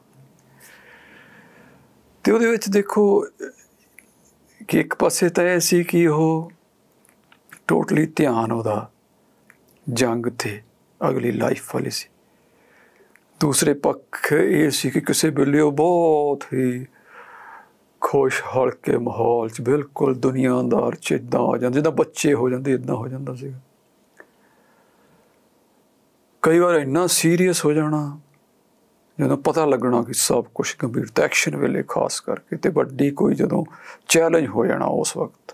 Speaker 1: ਤੇ ਉਹਦੇ ਵਿੱਚ ਦੇਖੋ, ਕਿ ਇੱਕ ਪਾਸੇ ਤਾਂ ਇਹ ਸੀ ਕਿ ਉਹ ਟੋਟਲੀ ਧਿਆਨ ਉਹਦਾ ਜੰਗ ਤੇ ਅਗਲੀ ਲਾਈਫ ਵਾਲੀ ਸੀ। ਦੂਸਰੇ ਪੱਖ ਇਹ ਸੀ ਕਿ ਕਿਸੇ ਵੇਲੇ ਉਹ ਬਹੁਤ ਹੀ ਖੁਸ਼ ਹਲਕੇ ਮਾਹੌਲ 'ਚ ਬਿਲਕੁਲ ਦੁਨੀਆਦਾਰ ਚ ਇਦਾਂ ਆ ਜਾਂਦੇ, ਜਿੱਦਾਂ ਬੱਚੇ ਹੋ ਜਾਂਦੇ ਇਦਾਂ ਹੋ ਜਾਂਦਾ ਸੀਗਾ। ਕਈ ਵਾਰ ਇੰਨਾ ਸੀਰੀਅਸ ਹੋ ਜਾਣਾ, ਜਦੋਂ ਪਤਾ ਲੱਗਣਾ ਕਿ ਸਭ ਕੁਝ ਗੰਭੀਰਤਾ ਐਕਸ਼ਨ ਵੇਲੇ ਖਾਸ ਕਰਕੇ ਤੇ ਵੱਡੀ ਕੋਈ ਜਦੋਂ ਚੈਲੰਜ ਹੋ ਜਾਣਾ ਉਸ ਵਕਤ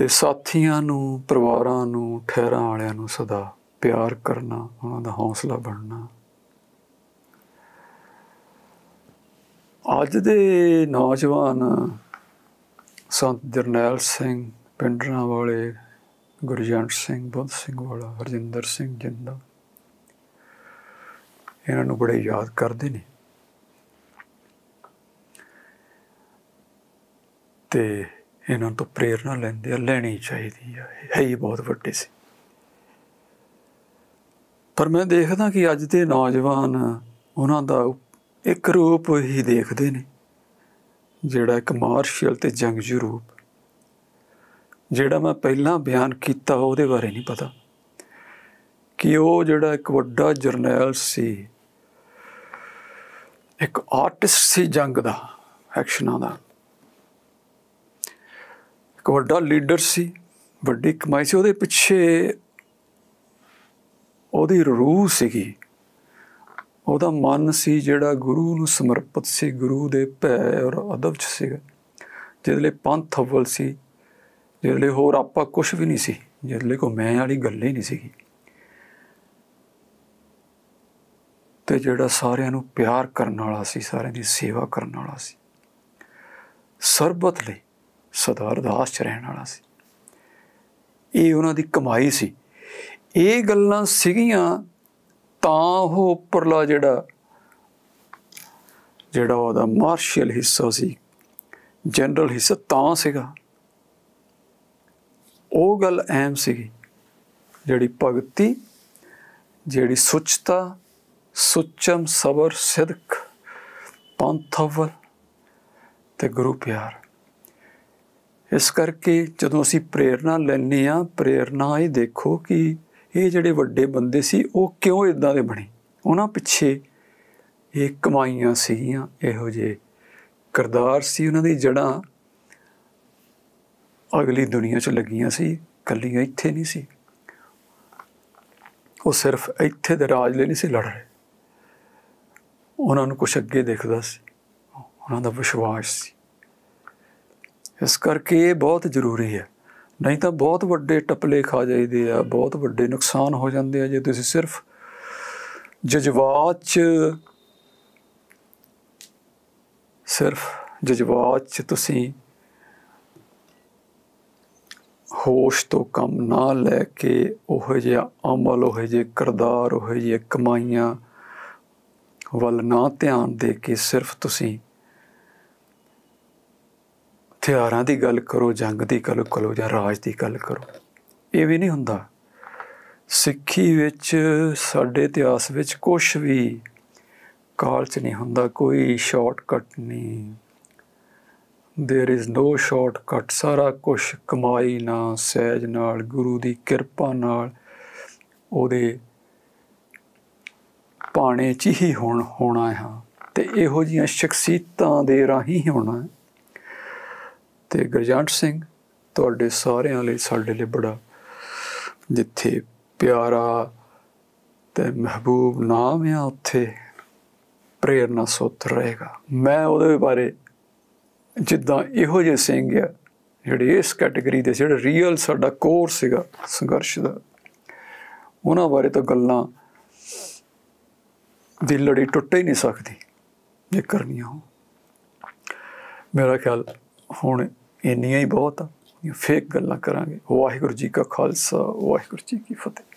Speaker 1: ਤੇ ਸਾਥੀਆਂ ਨੂੰ, ਪਰਿਵਾਰਾਂ ਨੂੰ, ਠਹਿਰਾਂ ਵਾਲਿਆਂ ਨੂੰ ਸਦਾ ਪਿਆਰ ਕਰਨਾ, ਉਹਨਾਂ ਦਾ ਹੌਸਲਾ ਬਣਨਾ। ਅੱਜ ਦੇ ਨੌਜਵਾਨ ਸੰਤ ਜਰਨੈਲ ਸਿੰਘ, ਪਿੰਡਰਾਂ ਵਾਲੇ ਗੁਰਜੰਟ ਸਿੰਘ, ਬੁੱਧ ਸਿੰਘ ਵਾਲਾ, ਹਰਜਿੰਦਰ ਸਿੰਘ ਜਿੰਦਾ, ਇਹਨਾਂ ਨੂੰ ਬੜੇ ਯਾਦ ਕਰਦੇ ਨੇ। ਤੇ ਇਹਨਾਂ ਤੋਂ ਪ੍ਰੇਰਣਾ ਲੈਂਦੇ ਆ, ਲੈਣੀ ਚਾਹੀਦੀ ਆ। ਹੈ ਹੀ ਬਹੁਤ ਵੱਡੇ ਸੀ। ਪਰ ਮੈਂ ਦੇਖਦਾ ਕਿ ਅੱਜ ਦੇ ਨੌਜਵਾਨ ਉਹਨਾਂ ਦਾ ਇੱਕ ਰੂਪ ਹੀ ਦੇਖਦੇ ਨੇ, ਜਿਹੜਾ ਇੱਕ ਮਾਰਸ਼ਲ ਤੇ ਜੰਗਜੂ ਰੂਪ। ਜਿਹੜਾ ਮੈਂ ਪਹਿਲਾਂ ਬਿਆਨ ਕੀਤਾ ਉਹਦੇ ਬਾਰੇ ਨਹੀਂ ਪਤਾ। ਕਿ ਉਹ ਜਿਹੜਾ ਇੱਕ ਵੱਡਾ ਜਰਨੈਲ ਸੀ, ਇੱਕ ਆਰਟਿਸਟ ਸੀ ਜੰਗ ਦਾ, ਐਕਸ਼ਨਾਂ ਦਾ। ਇੱਕ ਵੱਡਾ ਲੀਡਰ ਸੀ, ਵੱਡੀ ਕਮਾਈ ਸੀ, ਉਹਦੇ ਪਿੱਛੇ ਉਹਦੀ ਰੂਹ ਸੀਗੀ। ਉਹਦਾ ਮਨ ਸੀ ਜਿਹੜਾ ਗੁਰੂ ਨੂੰ ਸਮਰਪਿਤ ਸੀ, ਗੁਰੂ ਦੇ ਭੈ ਔਰ ਅਦਬ ਚ ਸੀਗਾ। ਜਿਹਦੇ ਲਈ ਪੰਥ ਅਵਲ ਸੀ, ਜਿਹਦੇ ਲਈ ਹੋਰ ਆਪਾਂ ਕੁਝ ਵੀ ਨਹੀਂ ਸੀ, ਜਿਹਦੇ ਲਈ ਕੋ ਮੈਂ ਵਾਲੀ ਗੱਲ ਹੀ ਨਹੀਂ ਸੀਗੀ। ਤੇ ਜਿਹੜਾ ਸਾਰਿਆਂ ਨੂੰ ਪਿਆਰ ਕਰਨ ਵਾਲਾ ਸੀ, ਸਾਰਿਆਂ ਦੀ ਸੇਵਾ ਕਰਨ ਵਾਲਾ ਸੀ। ਸਰਬਤ ਲਈ ਸਦਾ ਅਰਦਾਸ ਚ ਰਹਿਣ ਵਾਲਾ ਸੀ। ਇਹ ਉਹਨਾਂ ਦੀ ਕਮਾਈ ਸੀ। ਇਹ ਗੱਲਾਂ ਸੀਗੀਆਂ ਤਾਂ ਉਹ ਉੱਪਰਲਾ ਜਿਹੜਾ ਜਿਹੜਾ ਉਹਦਾ ਮਾਰਸ਼ਲ ਹਿੱਸਾ ਸੀ, ਜਨਰਲ ਹਿੱਸਾ ਤਾਂ ਸੀਗਾ। ਉਹ ਗੱਲ ਐਮ ਸੀਗੀ, ਜਿਹੜੀ ਭਗਤੀ, ਜਿਹੜੀ ਸੁਚਤਾ, ਸੁਚਮ ਸਬਰ, ਸਿਦਕ ਪੰਥਵਲ ਤੇ ਗੁਰੂ ਪਿਆਰ। ਇਸ ਕਰਕੇ ਜਦੋਂ ਅਸੀਂ ਪ੍ਰੇਰਣਾ ਲੈਨੇ ਆ ਪ੍ਰੇਰਣਾ ਇਹ ਦੇਖੋ ਕਿ ਇਹ ਜਿਹੜੇ ਵੱਡੇ ਬੰਦੇ ਸੀ, ਉਹ ਕਿਉਂ ਇਦਾਂ ਦੇ ਬਣੇ? ਉਹਨਾਂ ਪਿੱਛੇ ਇਹ ਕਮਾਈਆਂ ਸੀਗੀਆਂ, ਇਹੋ ਜੇ ਕਰਦਾਰ ਸੀ ਉਹਨਾਂ ਦੀ ਜੜਾਂ ਅਗਲੀ ਦੁਨੀਆ 'ਚ ਲੱਗੀਆਂ ਸੀ ਕੱਲੀਆਂ ਇੱਥੇ ਨਹੀਂ ਸੀ। ਉਹ ਸਿਰਫ ਇੱਥੇ ਦੇ ਰਾਜ ਲਈ ਨਹੀਂ ਸੀ ਲੜ ਰਹੇ। ਉਹਨਾਂ ਨੂੰ ਕੁਝ ਅੱਗੇ ਦੇਖਦਾ ਸੀ। ਉਹਨਾਂ ਦਾ ਵਿਸ਼ਵਾਸ ਸੀ। ਇਸ ਕਰਕੇ ਇਹ ਬਹੁਤ ਜ਼ਰੂਰੀ ਹੈ। ਨਹੀਂ ਤਾਂ ਬਹੁਤ ਵੱਡੇ ਟਪਲੇ ਖਾ ਜਾਈਦੇ ਆ, ਬਹੁਤ ਵੱਡੇ ਨੁਕਸਾਨ ਹੋ ਜਾਂਦੇ ਆ ਜੇ ਤੁਸੀਂ ਸਿਰਫ ਜਜ਼ਬਾਤ 'ਚ, ਸਿਰਫ ਜਜ਼ਬਾਤ 'ਚ ਤੁਸੀਂ ਹੋਸ਼ ਤੋਂ ਕੰਮ ਨਾ ਲੈ ਕੇ ਉਹ ਜਿਹਾ ਅਮਲ, ਉਹ ਜਿਹੇ ਕਰਦਾਰ, ਉਹ ਜਿਹੇ ਕਮਾਈਆਂ ਵੱਲ ਨਾ ਧਿਆਨ ਦੇ ਕੇ ਸਿਰਫ ਤੁਸੀਂ ਹਥਿਆਰਾਂ ਦੀ ਗੱਲ ਕਰੋ ਜੰਗ ਦੀ ਗੱਲ ਕਰੋ ਜਾਂ ਰਾਜ ਦੀ ਗੱਲ ਕਰੋ ਇਹ ਵੀ ਨਹੀਂ ਹੁੰਦਾ ਸਿੱਖੀ ਵਿੱਚ ਸਾਡੇ ਇਤਿਹਾਸ ਵਿੱਚ ਕੁਝ ਵੀ ਕਾਲ ਚ ਨਹੀਂ ਹੁੰਦਾ ਕੋਈ ਸ਼ਾਰਟਕਟ ਨਹੀਂ देयर इज नो ਸ਼ਾਰਟਕਟ ਸਾਰਾ ਕੁਝ ਕਮਾਈ ਨਾਲ ਸਹਿਜ ਨਾਲ ਗੁਰੂ ਦੀ ਕਿਰਪਾ ਨਾਲ ਉਹਦੇ ਪਾਣੇ ਚ ਹੀ ਹੋਣ ਹੋਣਾ ਹੈ ਤੇ ਇਹੋ ਜੀਆਂ ਸ਼ਖਸੀਅਤਾਂ ਦੇ ਰਾਹੀਂ ਹੋਣਾ ਹੈ ਤੇ ਗਰਜੰਟ ਸਿੰਘ ਤੁਹਾਡੇ ਸਾਰਿਆਂ ਲਈ ਸਾਡੇ ਲਈ ਬੜਾ ਜਿੱਥੇ ਪਿਆਰਾ ਤੇ ਮਹਿਬੂਬ ਨਾਮ ਆ ਉੱਥੇ ਪ੍ਰੇਰਨਾ ਸੋਤ ਰਹੇਗਾ। ਮੈਂ ਉਹਦੇ ਬਾਰੇ ਜਿੱਦਾਂ ਇਹੋ ਜਿਹੇ ਸਿੰਘ ਆ, ਜਿਹੜੇ ਇਸ ਕੈਟਾਗਰੀ ਦੇ ਜਿਹੜੇ ਰੀਅਲ ਸਾਡਾ ਕੋਰ ਸੀਗਾ ਸੰਘਰਸ਼ ਦਾ, ਉਹਨਾਂ ਬਾਰੇ ਤਾਂ ਗੱਲਾਂ ਦੀ ਲੜੀ ਟੁੱਟ ਹੀ ਨਹੀਂ ਸਕਦੀ ਜੇ ਕਰਨੀਆਂ ਹੋ ਮੇਰਾ ਖਿਆਲ ਹੁਣ ਇੰਨੀਆਂ ਹੀ ਬਹੁਤ ਆ। ਫੇਕ ਗੱਲਾਂ ਕਰਾਂਗੇ। ਵਾਹਿਗੁਰੂ ਜੀ ਕਾ ਖਾਲਸਾ, ਵਾਹਿਗੁਰੂ ਜੀ ਕੀ ਫਤਿਹ।